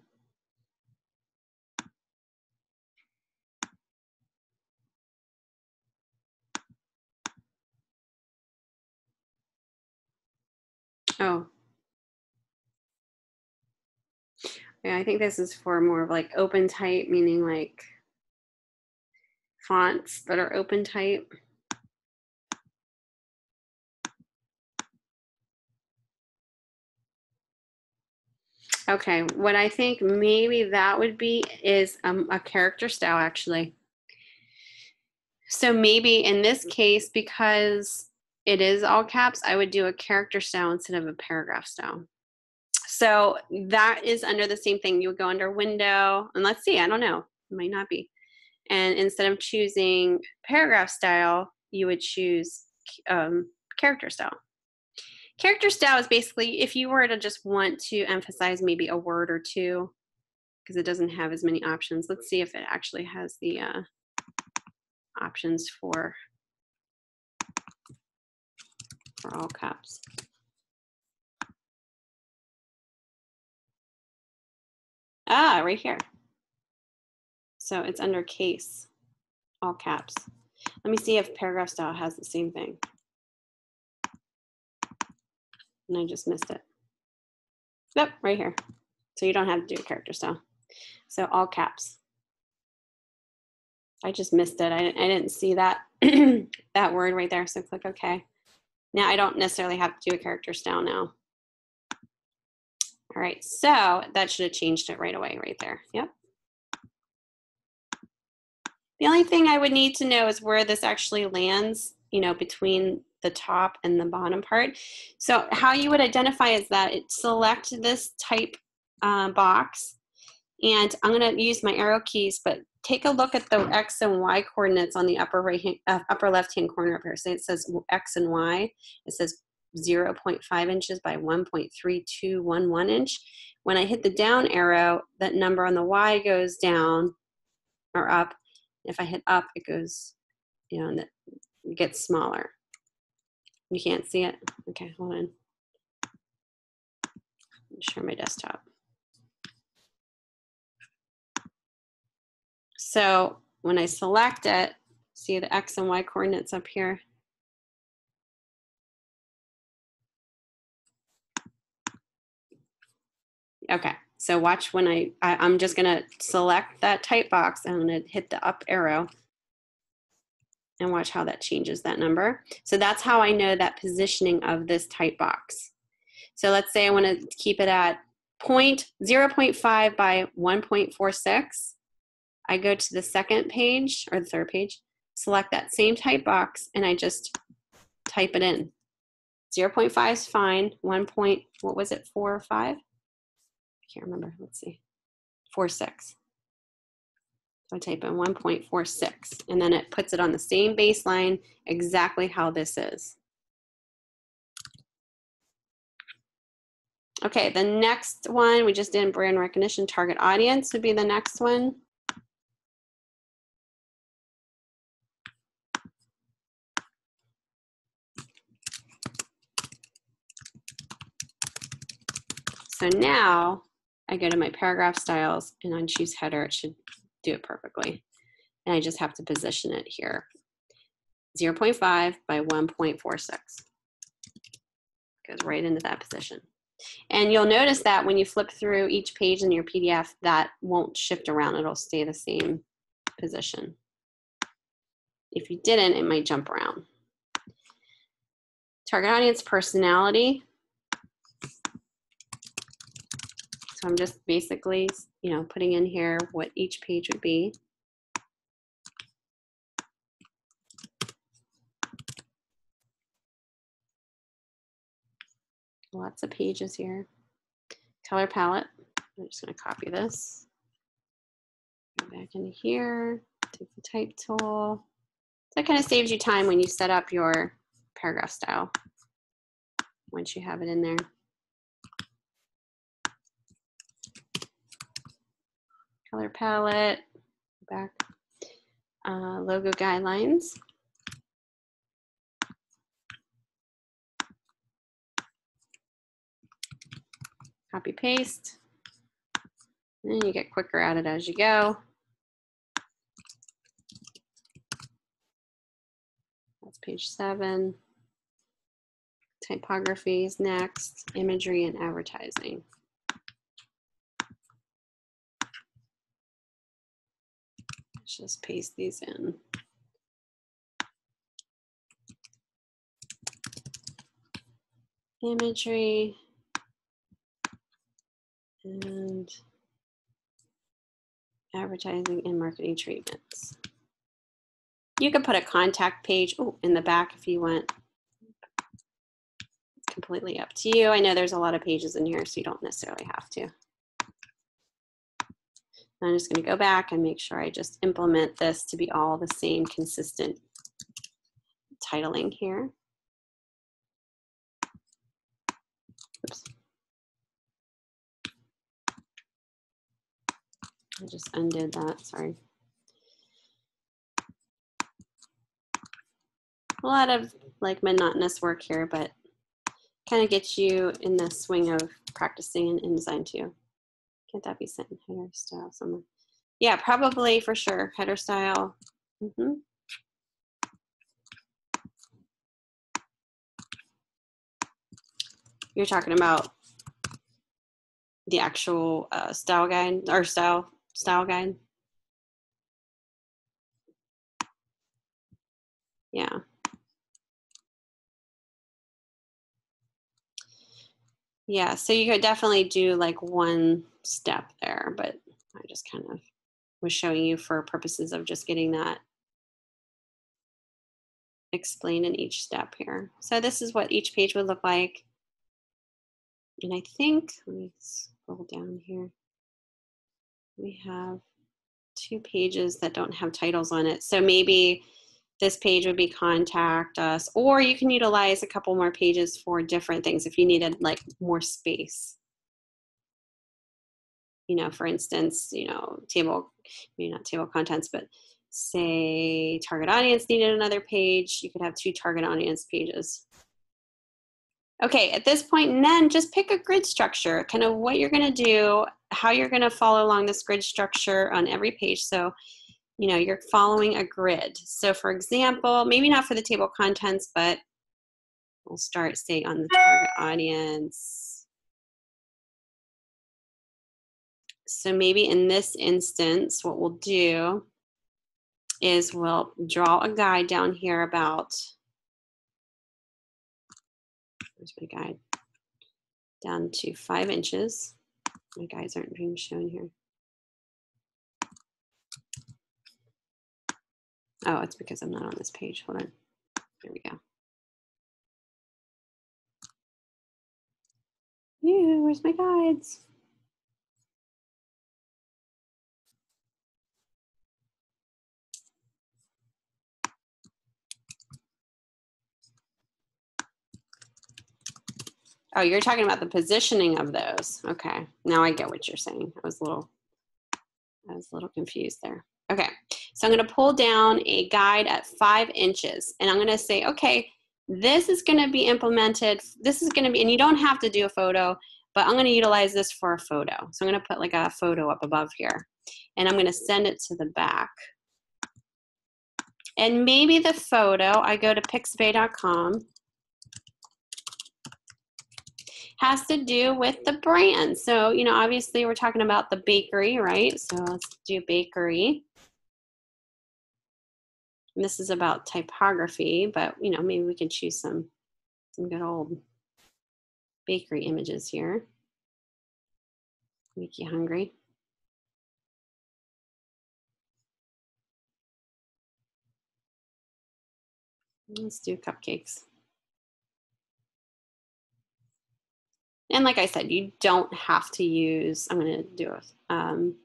Oh. Yeah, I think this is for more of like open type, meaning like fonts that are open type. Okay, what I think maybe that would be is um, a character style actually. So maybe in this case, because it is all caps, I would do a character style instead of a paragraph style. So that is under the same thing. You would go under window, and let's see, I don't know, it might not be. And instead of choosing paragraph style, you would choose um, character style. Character style is basically if you were to just want to emphasize maybe a word or two, because it doesn't have as many options. Let's see if it actually has the uh, options for, for all caps. Ah, right here. So it's under case, all caps. Let me see if paragraph style has the same thing and I just missed it. Yep, right here. So you don't have to do a character style. So all caps. I just missed it. I didn't, I didn't see that that word right there. So click OK. Now I don't necessarily have to do a character style now. All right, so that should have changed it right away right there. Yep. The only thing I would need to know is where this actually lands, you know, between the top and the bottom part. So how you would identify is that it select this type uh, box and I'm going to use my arrow keys, but take a look at the X and Y coordinates on the upper right hand, uh, upper left hand corner up here. So it says X and Y. It says 0.5 inches by 1.3211 inch. When I hit the down arrow, that number on the Y goes down or up. If I hit up, it goes, you know, and it gets smaller. You can't see it? Okay, hold on. Share my desktop. So when I select it, see the X and Y coordinates up here. Okay, so watch when I, I am just gonna select that type box and I'm gonna hit the up arrow and watch how that changes that number. So that's how I know that positioning of this type box. So let's say I want to keep it at point 0.5 by 1.46. I go to the second page or the third page, select that same type box, and I just type it in. 0.5 is fine. 1 point, what was it, 4 or 5? I can't remember. Let's see. 4, 6. So I type in 1.46 and then it puts it on the same baseline exactly how this is. Okay, the next one, we just did brand recognition, target audience would be the next one. So now I go to my paragraph styles and on choose header, it should do it perfectly. And I just have to position it here. 0.5 by 1.46. Goes right into that position. And you'll notice that when you flip through each page in your PDF, that won't shift around. It'll stay the same position. If you didn't, it might jump around. Target audience personality. I'm just basically, you know, putting in here what each page would be. Lots of pages here. Color palette. I'm just going to copy this. Go back into here. Take the type tool. That kind of saves you time when you set up your paragraph style once you have it in there. Color palette, back, uh, logo guidelines. Copy paste. And you get quicker at it as you go. That's page seven. Typography is next, imagery and advertising. Just paste these in. Imagery and advertising and marketing treatments. You can put a contact page oh, in the back if you want. It's completely up to you. I know there's a lot of pages in here, so you don't necessarily have to. I'm just going to go back and make sure I just implement this to be all the same consistent titling here. Oops. I just undid that, sorry. A lot of like monotonous work here, but kind of gets you in the swing of practicing in InDesign too. Can't that be sent in header style somewhere? Yeah, probably for sure. Header style. Mm -hmm. You're talking about the actual uh, style guide or style style guide. Yeah. Yeah, so you could definitely do like one step there, but I just kind of was showing you for purposes of just getting that explained in each step here. So this is what each page would look like. And I think, let me scroll down here. We have two pages that don't have titles on it. So maybe this page would be contact us, or you can utilize a couple more pages for different things if you needed like more space. You know, for instance, you know, table, maybe not table contents, but say target audience needed another page, you could have two target audience pages. Okay, at this point, and then just pick a grid structure, kind of what you're gonna do, how you're gonna follow along this grid structure on every page. So you know, you're following a grid. So for example, maybe not for the table contents, but we'll start say on the target audience. So maybe in this instance, what we'll do is we'll draw a guide down here about, where's my guide? Down to five inches. My guides aren't being shown here. Oh, it's because I'm not on this page. Hold on. There we go. Yeah, where's my guides? Oh, you're talking about the positioning of those. Okay, now I get what you're saying. I was a little, I was a little confused there. Okay, so I'm gonna pull down a guide at five inches and I'm gonna say, okay, this is gonna be implemented, this is gonna be, and you don't have to do a photo, but I'm gonna utilize this for a photo. So I'm gonna put like a photo up above here and I'm gonna send it to the back. And maybe the photo, I go to pixabay.com, has to do with the brand. So, you know, obviously we're talking about the bakery, right? So let's do bakery. And this is about typography, but you know, maybe we can choose some some good old bakery images here. Make you hungry. Let's do cupcakes. And like I said, you don't have to use, I'm going to do it. Um,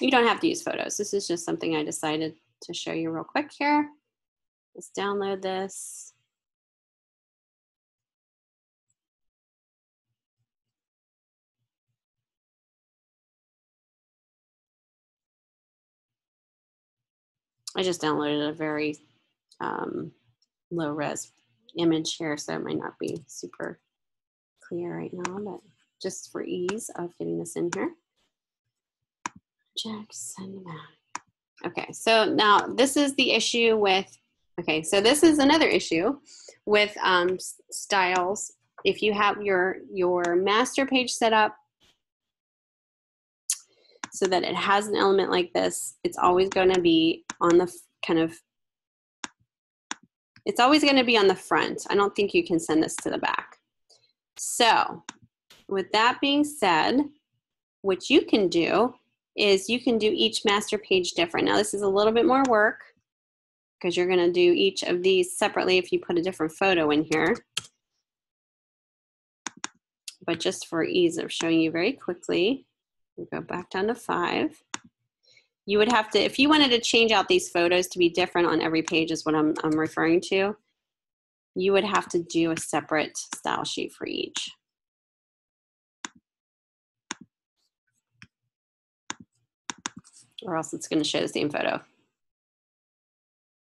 you don't have to use photos. This is just something I decided to show you real quick here. Let's download this. I just downloaded a very um, low res image here, so it might not be super clear right now, but just for ease of getting this in here. Check, send back. Okay, so now this is the issue with, okay, so this is another issue with um, styles. If you have your, your master page set up so that it has an element like this, it's always going to be on the kind of it's always going to be on the front. I don't think you can send this to the back. So with that being said, what you can do is you can do each master page different. Now this is a little bit more work because you're going to do each of these separately if you put a different photo in here. But just for ease of showing you very quickly, we go back down to five you would have to if you wanted to change out these photos to be different on every page is what I'm, I'm referring to you would have to do a separate style sheet for each or else it's going to show the same photo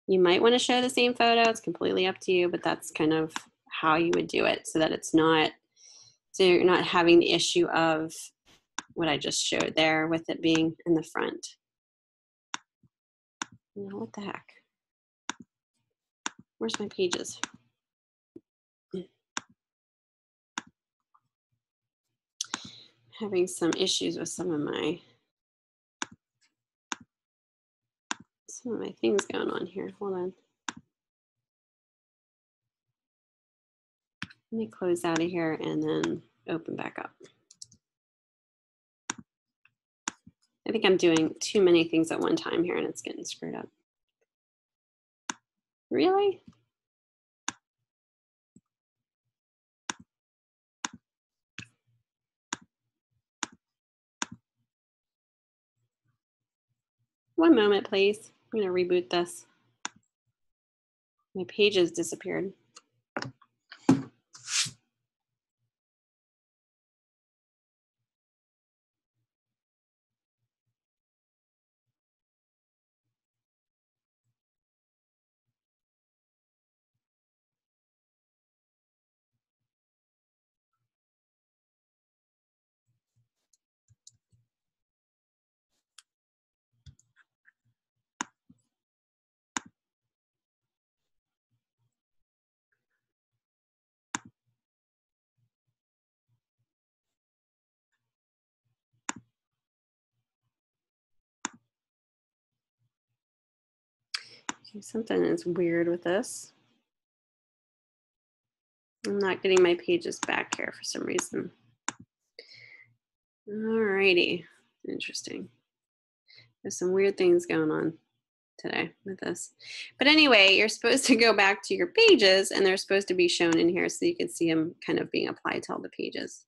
you might want to show the same photo it's completely up to you but that's kind of how you would do it so that it's not so you're not having the issue of what I just showed there with it being in the front. Now, what the heck? Where's my pages? Having some issues with some of my some of my things going on here. Hold on. Let me close out of here and then open back up. I think I'm doing too many things at one time here and it's getting screwed up. Really? One moment, please. I'm going to reboot this. My pages disappeared. Something is weird with this. I'm not getting my pages back here for some reason. Alrighty, interesting. There's some weird things going on today with this. But anyway, you're supposed to go back to your pages and they're supposed to be shown in here so you can see them kind of being applied to all the pages.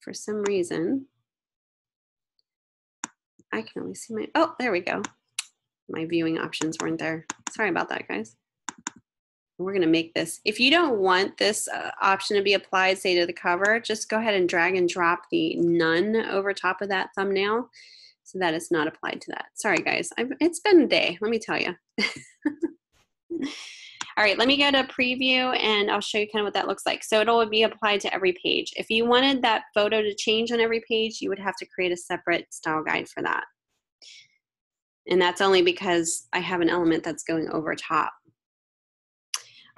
For some reason, I can only see my, oh, there we go my viewing options weren't there. Sorry about that, guys. We're gonna make this, if you don't want this uh, option to be applied, say to the cover, just go ahead and drag and drop the none over top of that thumbnail so that it's not applied to that. Sorry guys, I've, it's been a day, let me tell you. All right, let me go to preview and I'll show you kind of what that looks like. So it'll be applied to every page. If you wanted that photo to change on every page, you would have to create a separate style guide for that. And that's only because I have an element that's going over top.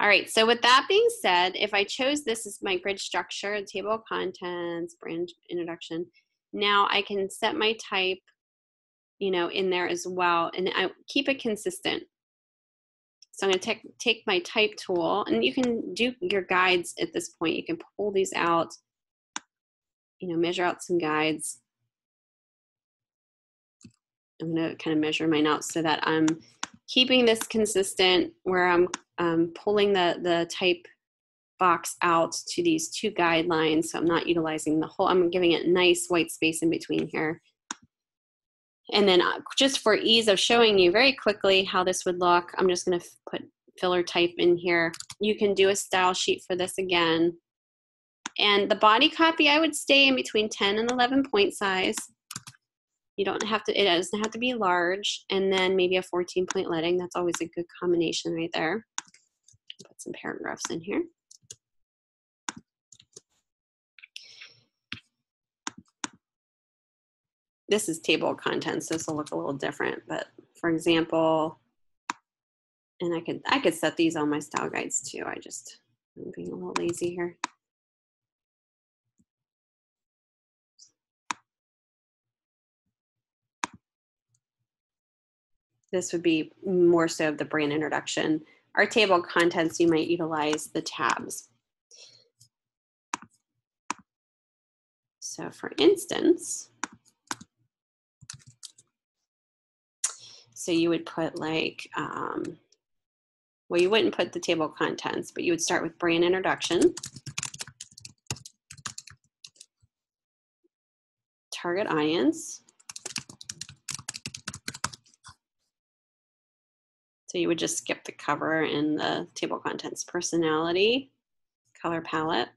All right, so with that being said, if I chose this as my grid structure, table of contents, brand introduction, now I can set my type, you know, in there as well, and I keep it consistent. So I'm gonna take, take my type tool, and you can do your guides at this point. You can pull these out, you know, measure out some guides. I'm gonna kind of measure mine out so that I'm keeping this consistent where I'm um, pulling the, the type box out to these two guidelines. So I'm not utilizing the whole, I'm giving it nice white space in between here. And then uh, just for ease of showing you very quickly how this would look, I'm just gonna put filler type in here. You can do a style sheet for this again. And the body copy, I would stay in between 10 and 11 point size. You don't have to, it doesn't have to be large. And then maybe a 14 point leading. That's always a good combination right there. Put some paragraphs in here. This is table of contents. This will look a little different, but for example, and I could I could set these on my style guides too. I just I'm being a little lazy here. This would be more so of the brand introduction. Our table of contents, you might utilize the tabs. So for instance, so you would put like, um, well, you wouldn't put the table of contents, but you would start with brand introduction. Target audience. So you would just skip the cover and the table of contents personality, color palette.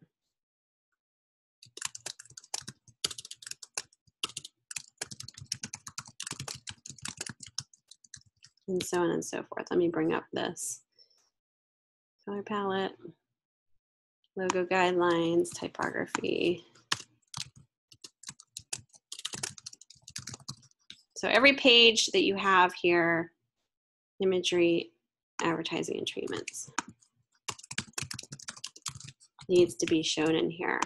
And so on and so forth. Let me bring up this color palette, logo guidelines, typography. So every page that you have here imagery, advertising, and treatments. Needs to be shown in here.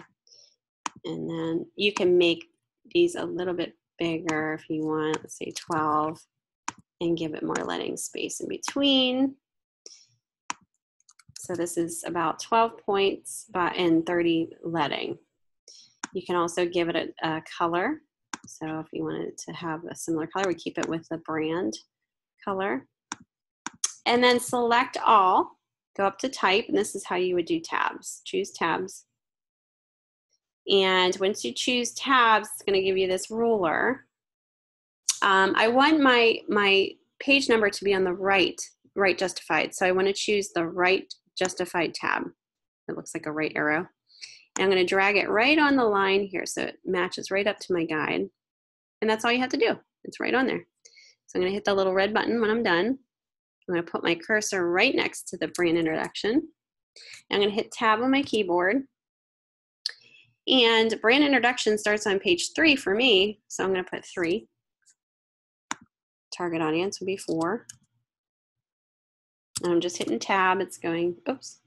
And then you can make these a little bit bigger if you want, let's say 12, and give it more leading space in between. So this is about 12 points by, and 30 leading. You can also give it a, a color. So if you wanted to have a similar color, we keep it with the brand color and then select all, go up to type, and this is how you would do tabs. Choose tabs. And once you choose tabs, it's gonna give you this ruler. Um, I want my, my page number to be on the right, right justified. So I wanna choose the right justified tab. It looks like a right arrow. And I'm gonna drag it right on the line here so it matches right up to my guide. And that's all you have to do. It's right on there. So I'm gonna hit the little red button when I'm done. I'm to put my cursor right next to the brand introduction. I'm to hit tab on my keyboard. And brand introduction starts on page three for me, so I'm going to put three. Target audience would be four. And I'm just hitting tab. It's going, oops,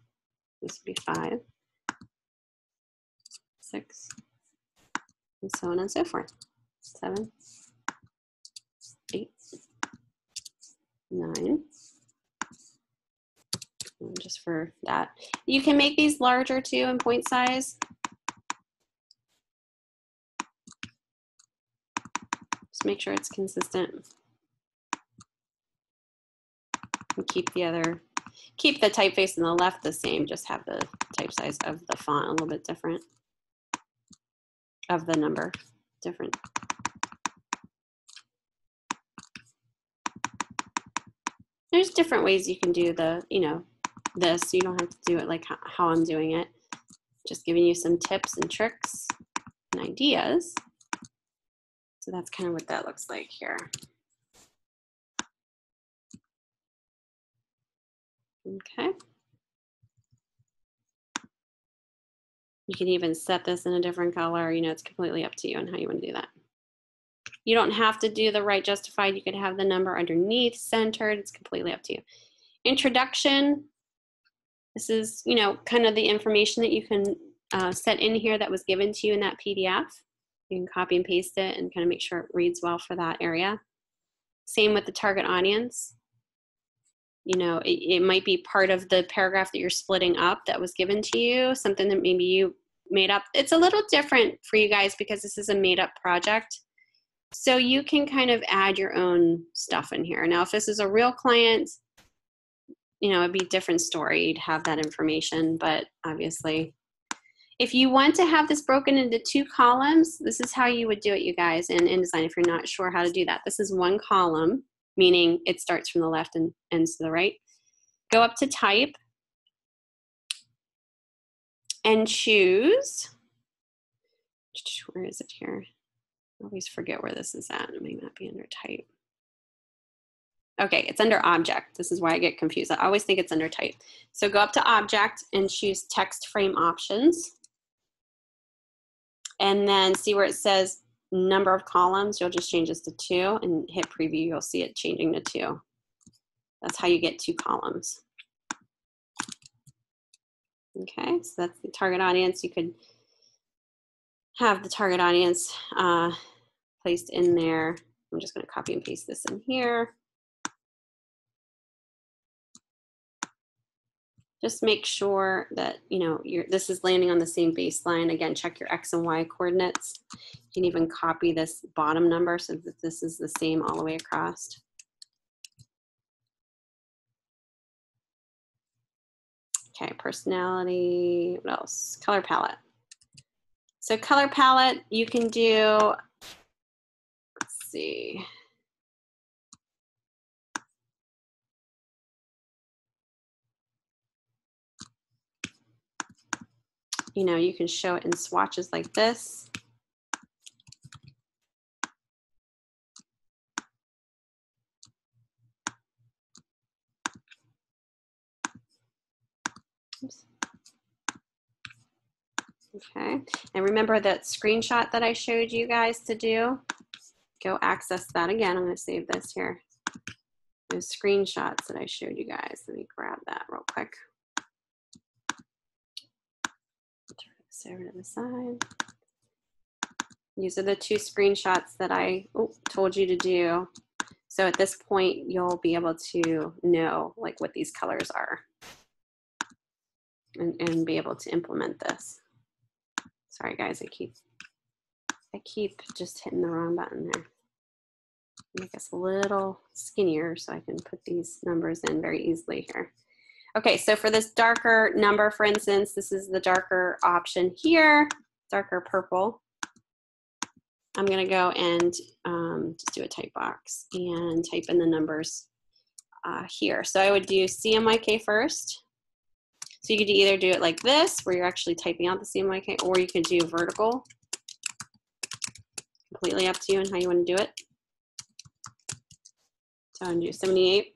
this would be five, six, and so on and so forth. Seven, eight, nine, Mm, just for that. You can make these larger too in point size. Just make sure it's consistent. And keep the other, keep the typeface on the left the same, just have the type size of the font a little bit different. Of the number different. There's different ways you can do the, you know, this. You don't have to do it like how I'm doing it. Just giving you some tips and tricks and ideas. So that's kind of what that looks like here. Okay. You can even set this in a different color. You know, it's completely up to you and how you want to do that. You don't have to do the right justified. You could have the number underneath centered. It's completely up to you. Introduction. This is, you know, kind of the information that you can uh, set in here that was given to you in that PDF. You can copy and paste it and kind of make sure it reads well for that area. Same with the target audience. You know, it, it might be part of the paragraph that you're splitting up that was given to you, something that maybe you made up. It's a little different for you guys because this is a made up project. So you can kind of add your own stuff in here. Now, if this is a real client, you know, it'd be a different story. You'd have that information, but obviously, if you want to have this broken into two columns, this is how you would do it, you guys, in InDesign if you're not sure how to do that. This is one column, meaning it starts from the left and ends to the right. Go up to type and choose, where is it here? I always forget where this is at. It may not be under type. Okay, it's under object. This is why I get confused. I always think it's under type. So go up to object and choose text frame options. And then see where it says number of columns. You'll just change this to two and hit preview. You'll see it changing to two. That's how you get two columns. Okay, so that's the target audience. You could have the target audience uh, placed in there. I'm just going to copy and paste this in here. Just make sure that, you know, you this is landing on the same baseline. Again, check your X and Y coordinates. You can even copy this bottom number so that this is the same all the way across. Okay, personality, what else? Color palette. So color palette, you can do, let's see. You know, you can show it in swatches like this. Okay, and remember that screenshot that I showed you guys to do? Go access that again. I'm gonna save this here. Those screenshots that I showed you guys. Let me grab that real quick. Turn this over to the side. These are the two screenshots that I oh, told you to do. So at this point, you'll be able to know like what these colors are and, and be able to implement this. Sorry guys, I keep I keep just hitting the wrong button there. Make us a little skinnier so I can put these numbers in very easily here. Okay, so for this darker number, for instance, this is the darker option here, darker purple. I'm gonna go and um, just do a type box and type in the numbers uh, here. So I would do CMYK first. So you could either do it like this, where you're actually typing out the CMYK, or you could do vertical. Completely up to you and how you want to do it. So I'm gonna do 78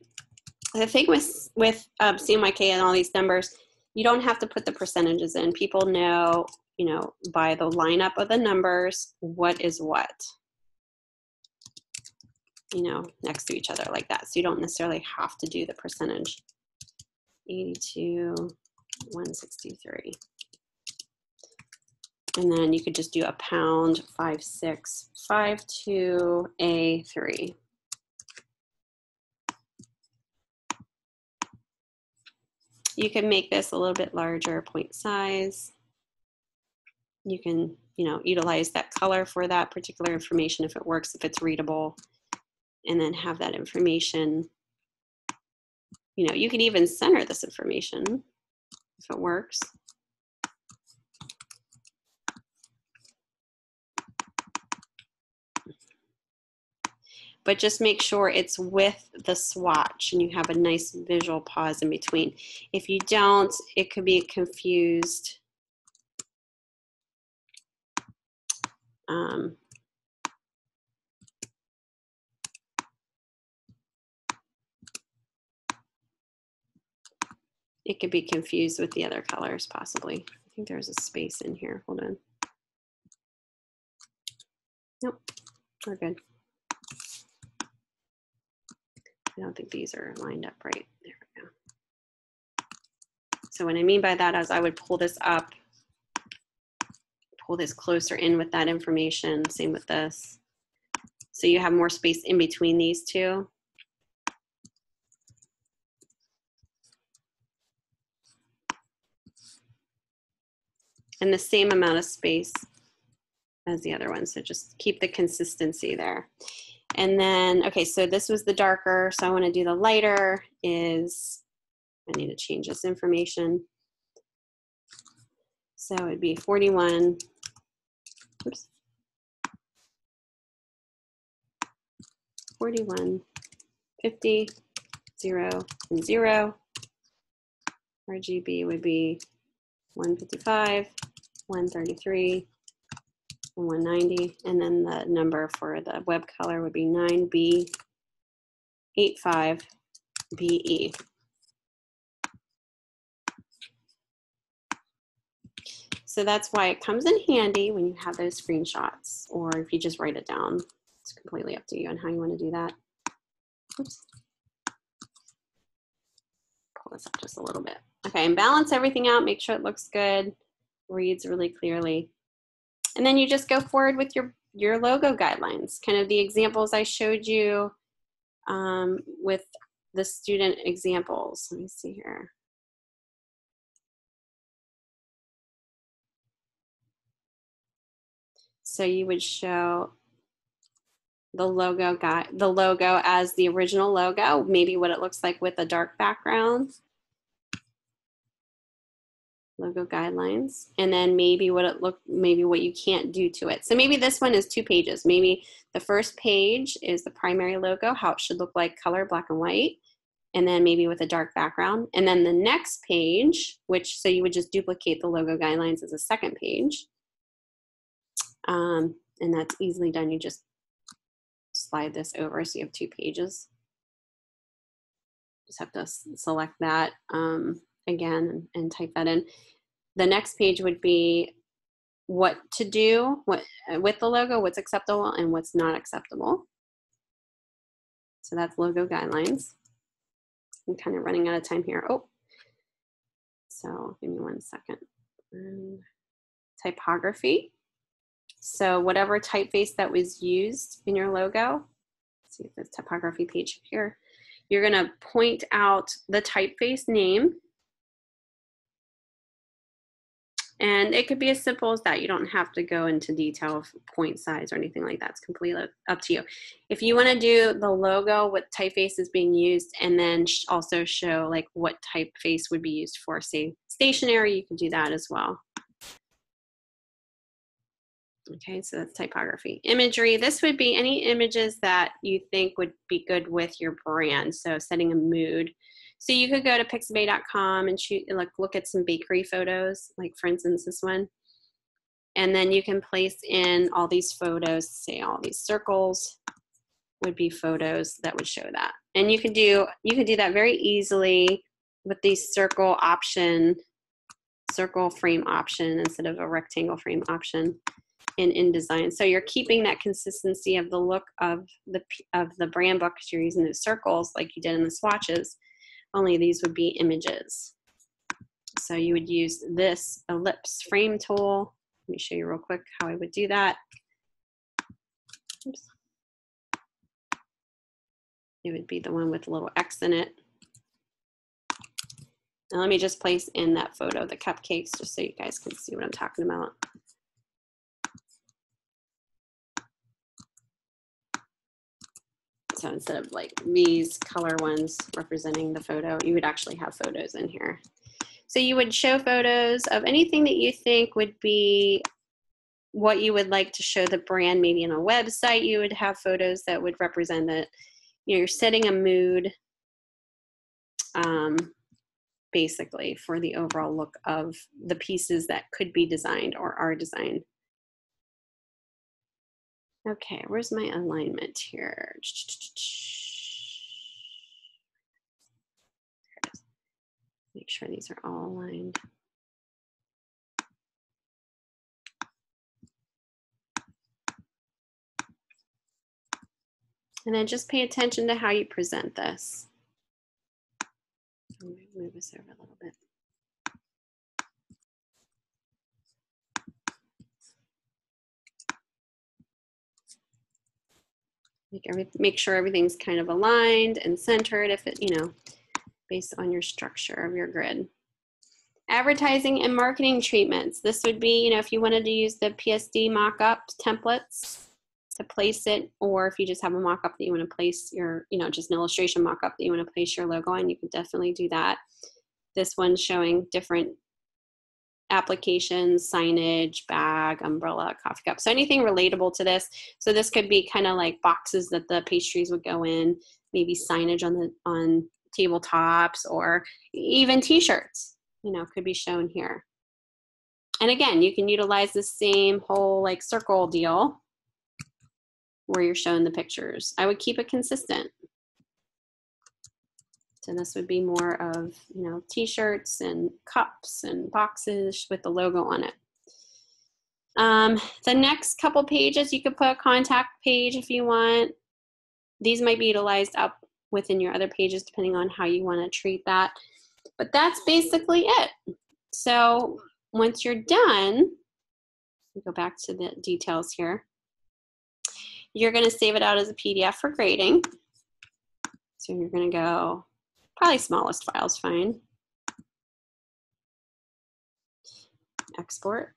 the thing with with um, CMYK and all these numbers, you don't have to put the percentages in. People know, you know, by the lineup of the numbers, what is what. You know, next to each other like that. So you don't necessarily have to do the percentage. 82, 163. And then you could just do a pound 5652A3. You can make this a little bit larger point size. You can, you know, utilize that color for that particular information if it works, if it's readable, and then have that information. You know, you can even center this information if it works. But just make sure it's with the swatch and you have a nice visual pause in between. If you don't, it could be confused. Um, it could be confused with the other colors possibly. I think there's a space in here. Hold on. Nope, we're good. I don't think these are lined up right. There we go. So what I mean by that is I would pull this up, pull this closer in with that information. Same with this. So you have more space in between these two. And the same amount of space as the other one. So just keep the consistency there. And then, okay, so this was the darker. So I want to do the lighter is, I need to change this information. So it'd be 41, oops, 41, 50, 0, and 0. RGB would be 155, 133, and 190. And then the number for the web color would be 9B85BE. So that's why it comes in handy when you have those screenshots or if you just write it down. It's completely up to you on how you want to do that. Oops. Pull this up just a little bit. Okay, and balance everything out, make sure it looks good, reads really clearly. And then you just go forward with your, your logo guidelines, kind of the examples I showed you um, with the student examples. Let me see here. So you would show the logo guy, the logo as the original logo, maybe what it looks like with a dark background. Logo guidelines, and then maybe what it look, maybe what you can't do to it. So maybe this one is two pages. Maybe the first page is the primary logo, how it should look like color, black and white, and then maybe with a dark background. And then the next page, which so you would just duplicate the logo guidelines as a second page um, and that's easily done. You just slide this over so you have two pages. Just have to select that um, again and, type that in. The next page would be what to do what, uh, with the logo, what's acceptable and what's not acceptable. So that's logo guidelines. I'm kind of running out of time here. Oh, so give me one second. And typography. So whatever typeface that was used in your logo, see this typography page here, you're gonna point out the typeface name. And it could be as simple as that. You don't have to go into detail of point size or anything like that. It's completely up to you. If you wanna do the logo, what typeface is being used, and then also show like what typeface would be used for, say, stationery, you can do that as well. Okay, so that's typography. Imagery, this would be any images that you think would be good with your brand. So setting a mood. So you could go to pixabay.com and shoot, like look at some bakery photos, like for instance, this one. And then you can place in all these photos, say all these circles would be photos that would show that. And you could do, you could do that very easily with the circle option, circle frame option instead of a rectangle frame option in InDesign. So you're keeping that consistency of the look of the of the brand book because you're using those circles like you did in the swatches. Only these would be images. So you would use this ellipse frame tool. Let me show you real quick how I would do that. Oops. It would be the one with a little X in it. Now let me just place in that photo the cupcakes just so you guys can see what I'm talking about. So instead of like these color ones representing the photo, you would actually have photos in here. So you would show photos of anything that you think would be what you would like to show the brand, maybe in a website, you would have photos that would represent that you're setting a mood um, basically for the overall look of the pieces that could be designed or are designed. Okay, where's my alignment here? Make sure these are all aligned. And then just pay attention to how you present this. Move this over a little bit. Make, every, make sure everything's kind of aligned and centered if it, you know, based on your structure of your grid. Advertising and marketing treatments. This would be, you know, if you wanted to use the PSD mock-up templates to place it, or if you just have a mock-up that you want to place your, you know, just an illustration mock-up that you want to place your logo on, you can definitely do that. This one's showing different applications, signage, bag, umbrella, coffee cup. So anything relatable to this. So this could be kind of like boxes that the pastries would go in, maybe signage on the on tabletops or even t-shirts, you know, could be shown here. And again, you can utilize the same whole like circle deal where you're showing the pictures. I would keep it consistent. So this would be more of, you know, t-shirts and cups and boxes with the logo on it. Um, the next couple pages, you could put a contact page if you want. These might be utilized up within your other pages depending on how you want to treat that. But that's basically it. So once you're done, go back to the details here. You're going to save it out as a PDF for grading. So you're going to go Probably smallest file's fine. Export.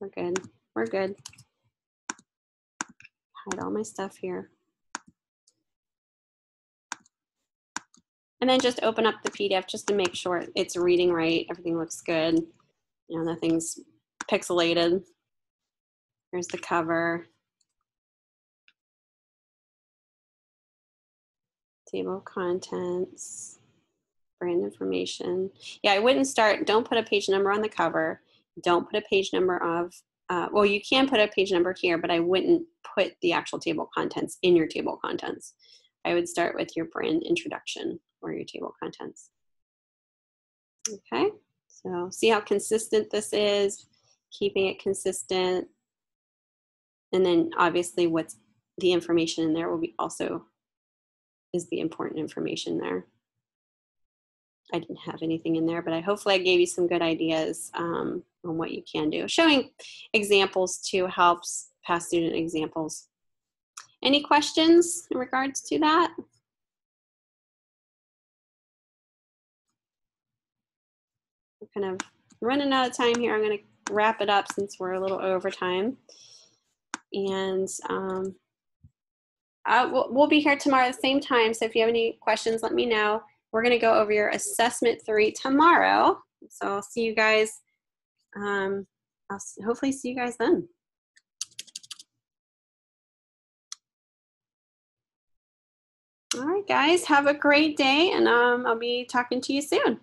We're good. We're good. Hide all my stuff here. And then just open up the PDF just to make sure it's reading right. Everything looks good. You know, nothing's pixelated. Here's the cover. Table of contents, brand information. Yeah, I wouldn't start, don't put a page number on the cover. Don't put a page number of, uh, well, you can put a page number here, but I wouldn't put the actual table contents in your table contents. I would start with your brand introduction or your table contents. Okay, so see how consistent this is, keeping it consistent. And then obviously what's the information in there will be also is the important information there. I didn't have anything in there, but I hopefully I gave you some good ideas um, on what you can do. Showing examples too helps past student examples. Any questions in regards to that? We're kind of running out of time here. I'm going to wrap it up since we're a little over time. And um, uh, we'll, we'll be here tomorrow at the same time. So if you have any questions, let me know. We're going to go over your assessment three tomorrow. So I'll see you guys. Um, I'll hopefully see you guys then. All right, guys, have a great day, and um, I'll be talking to you soon.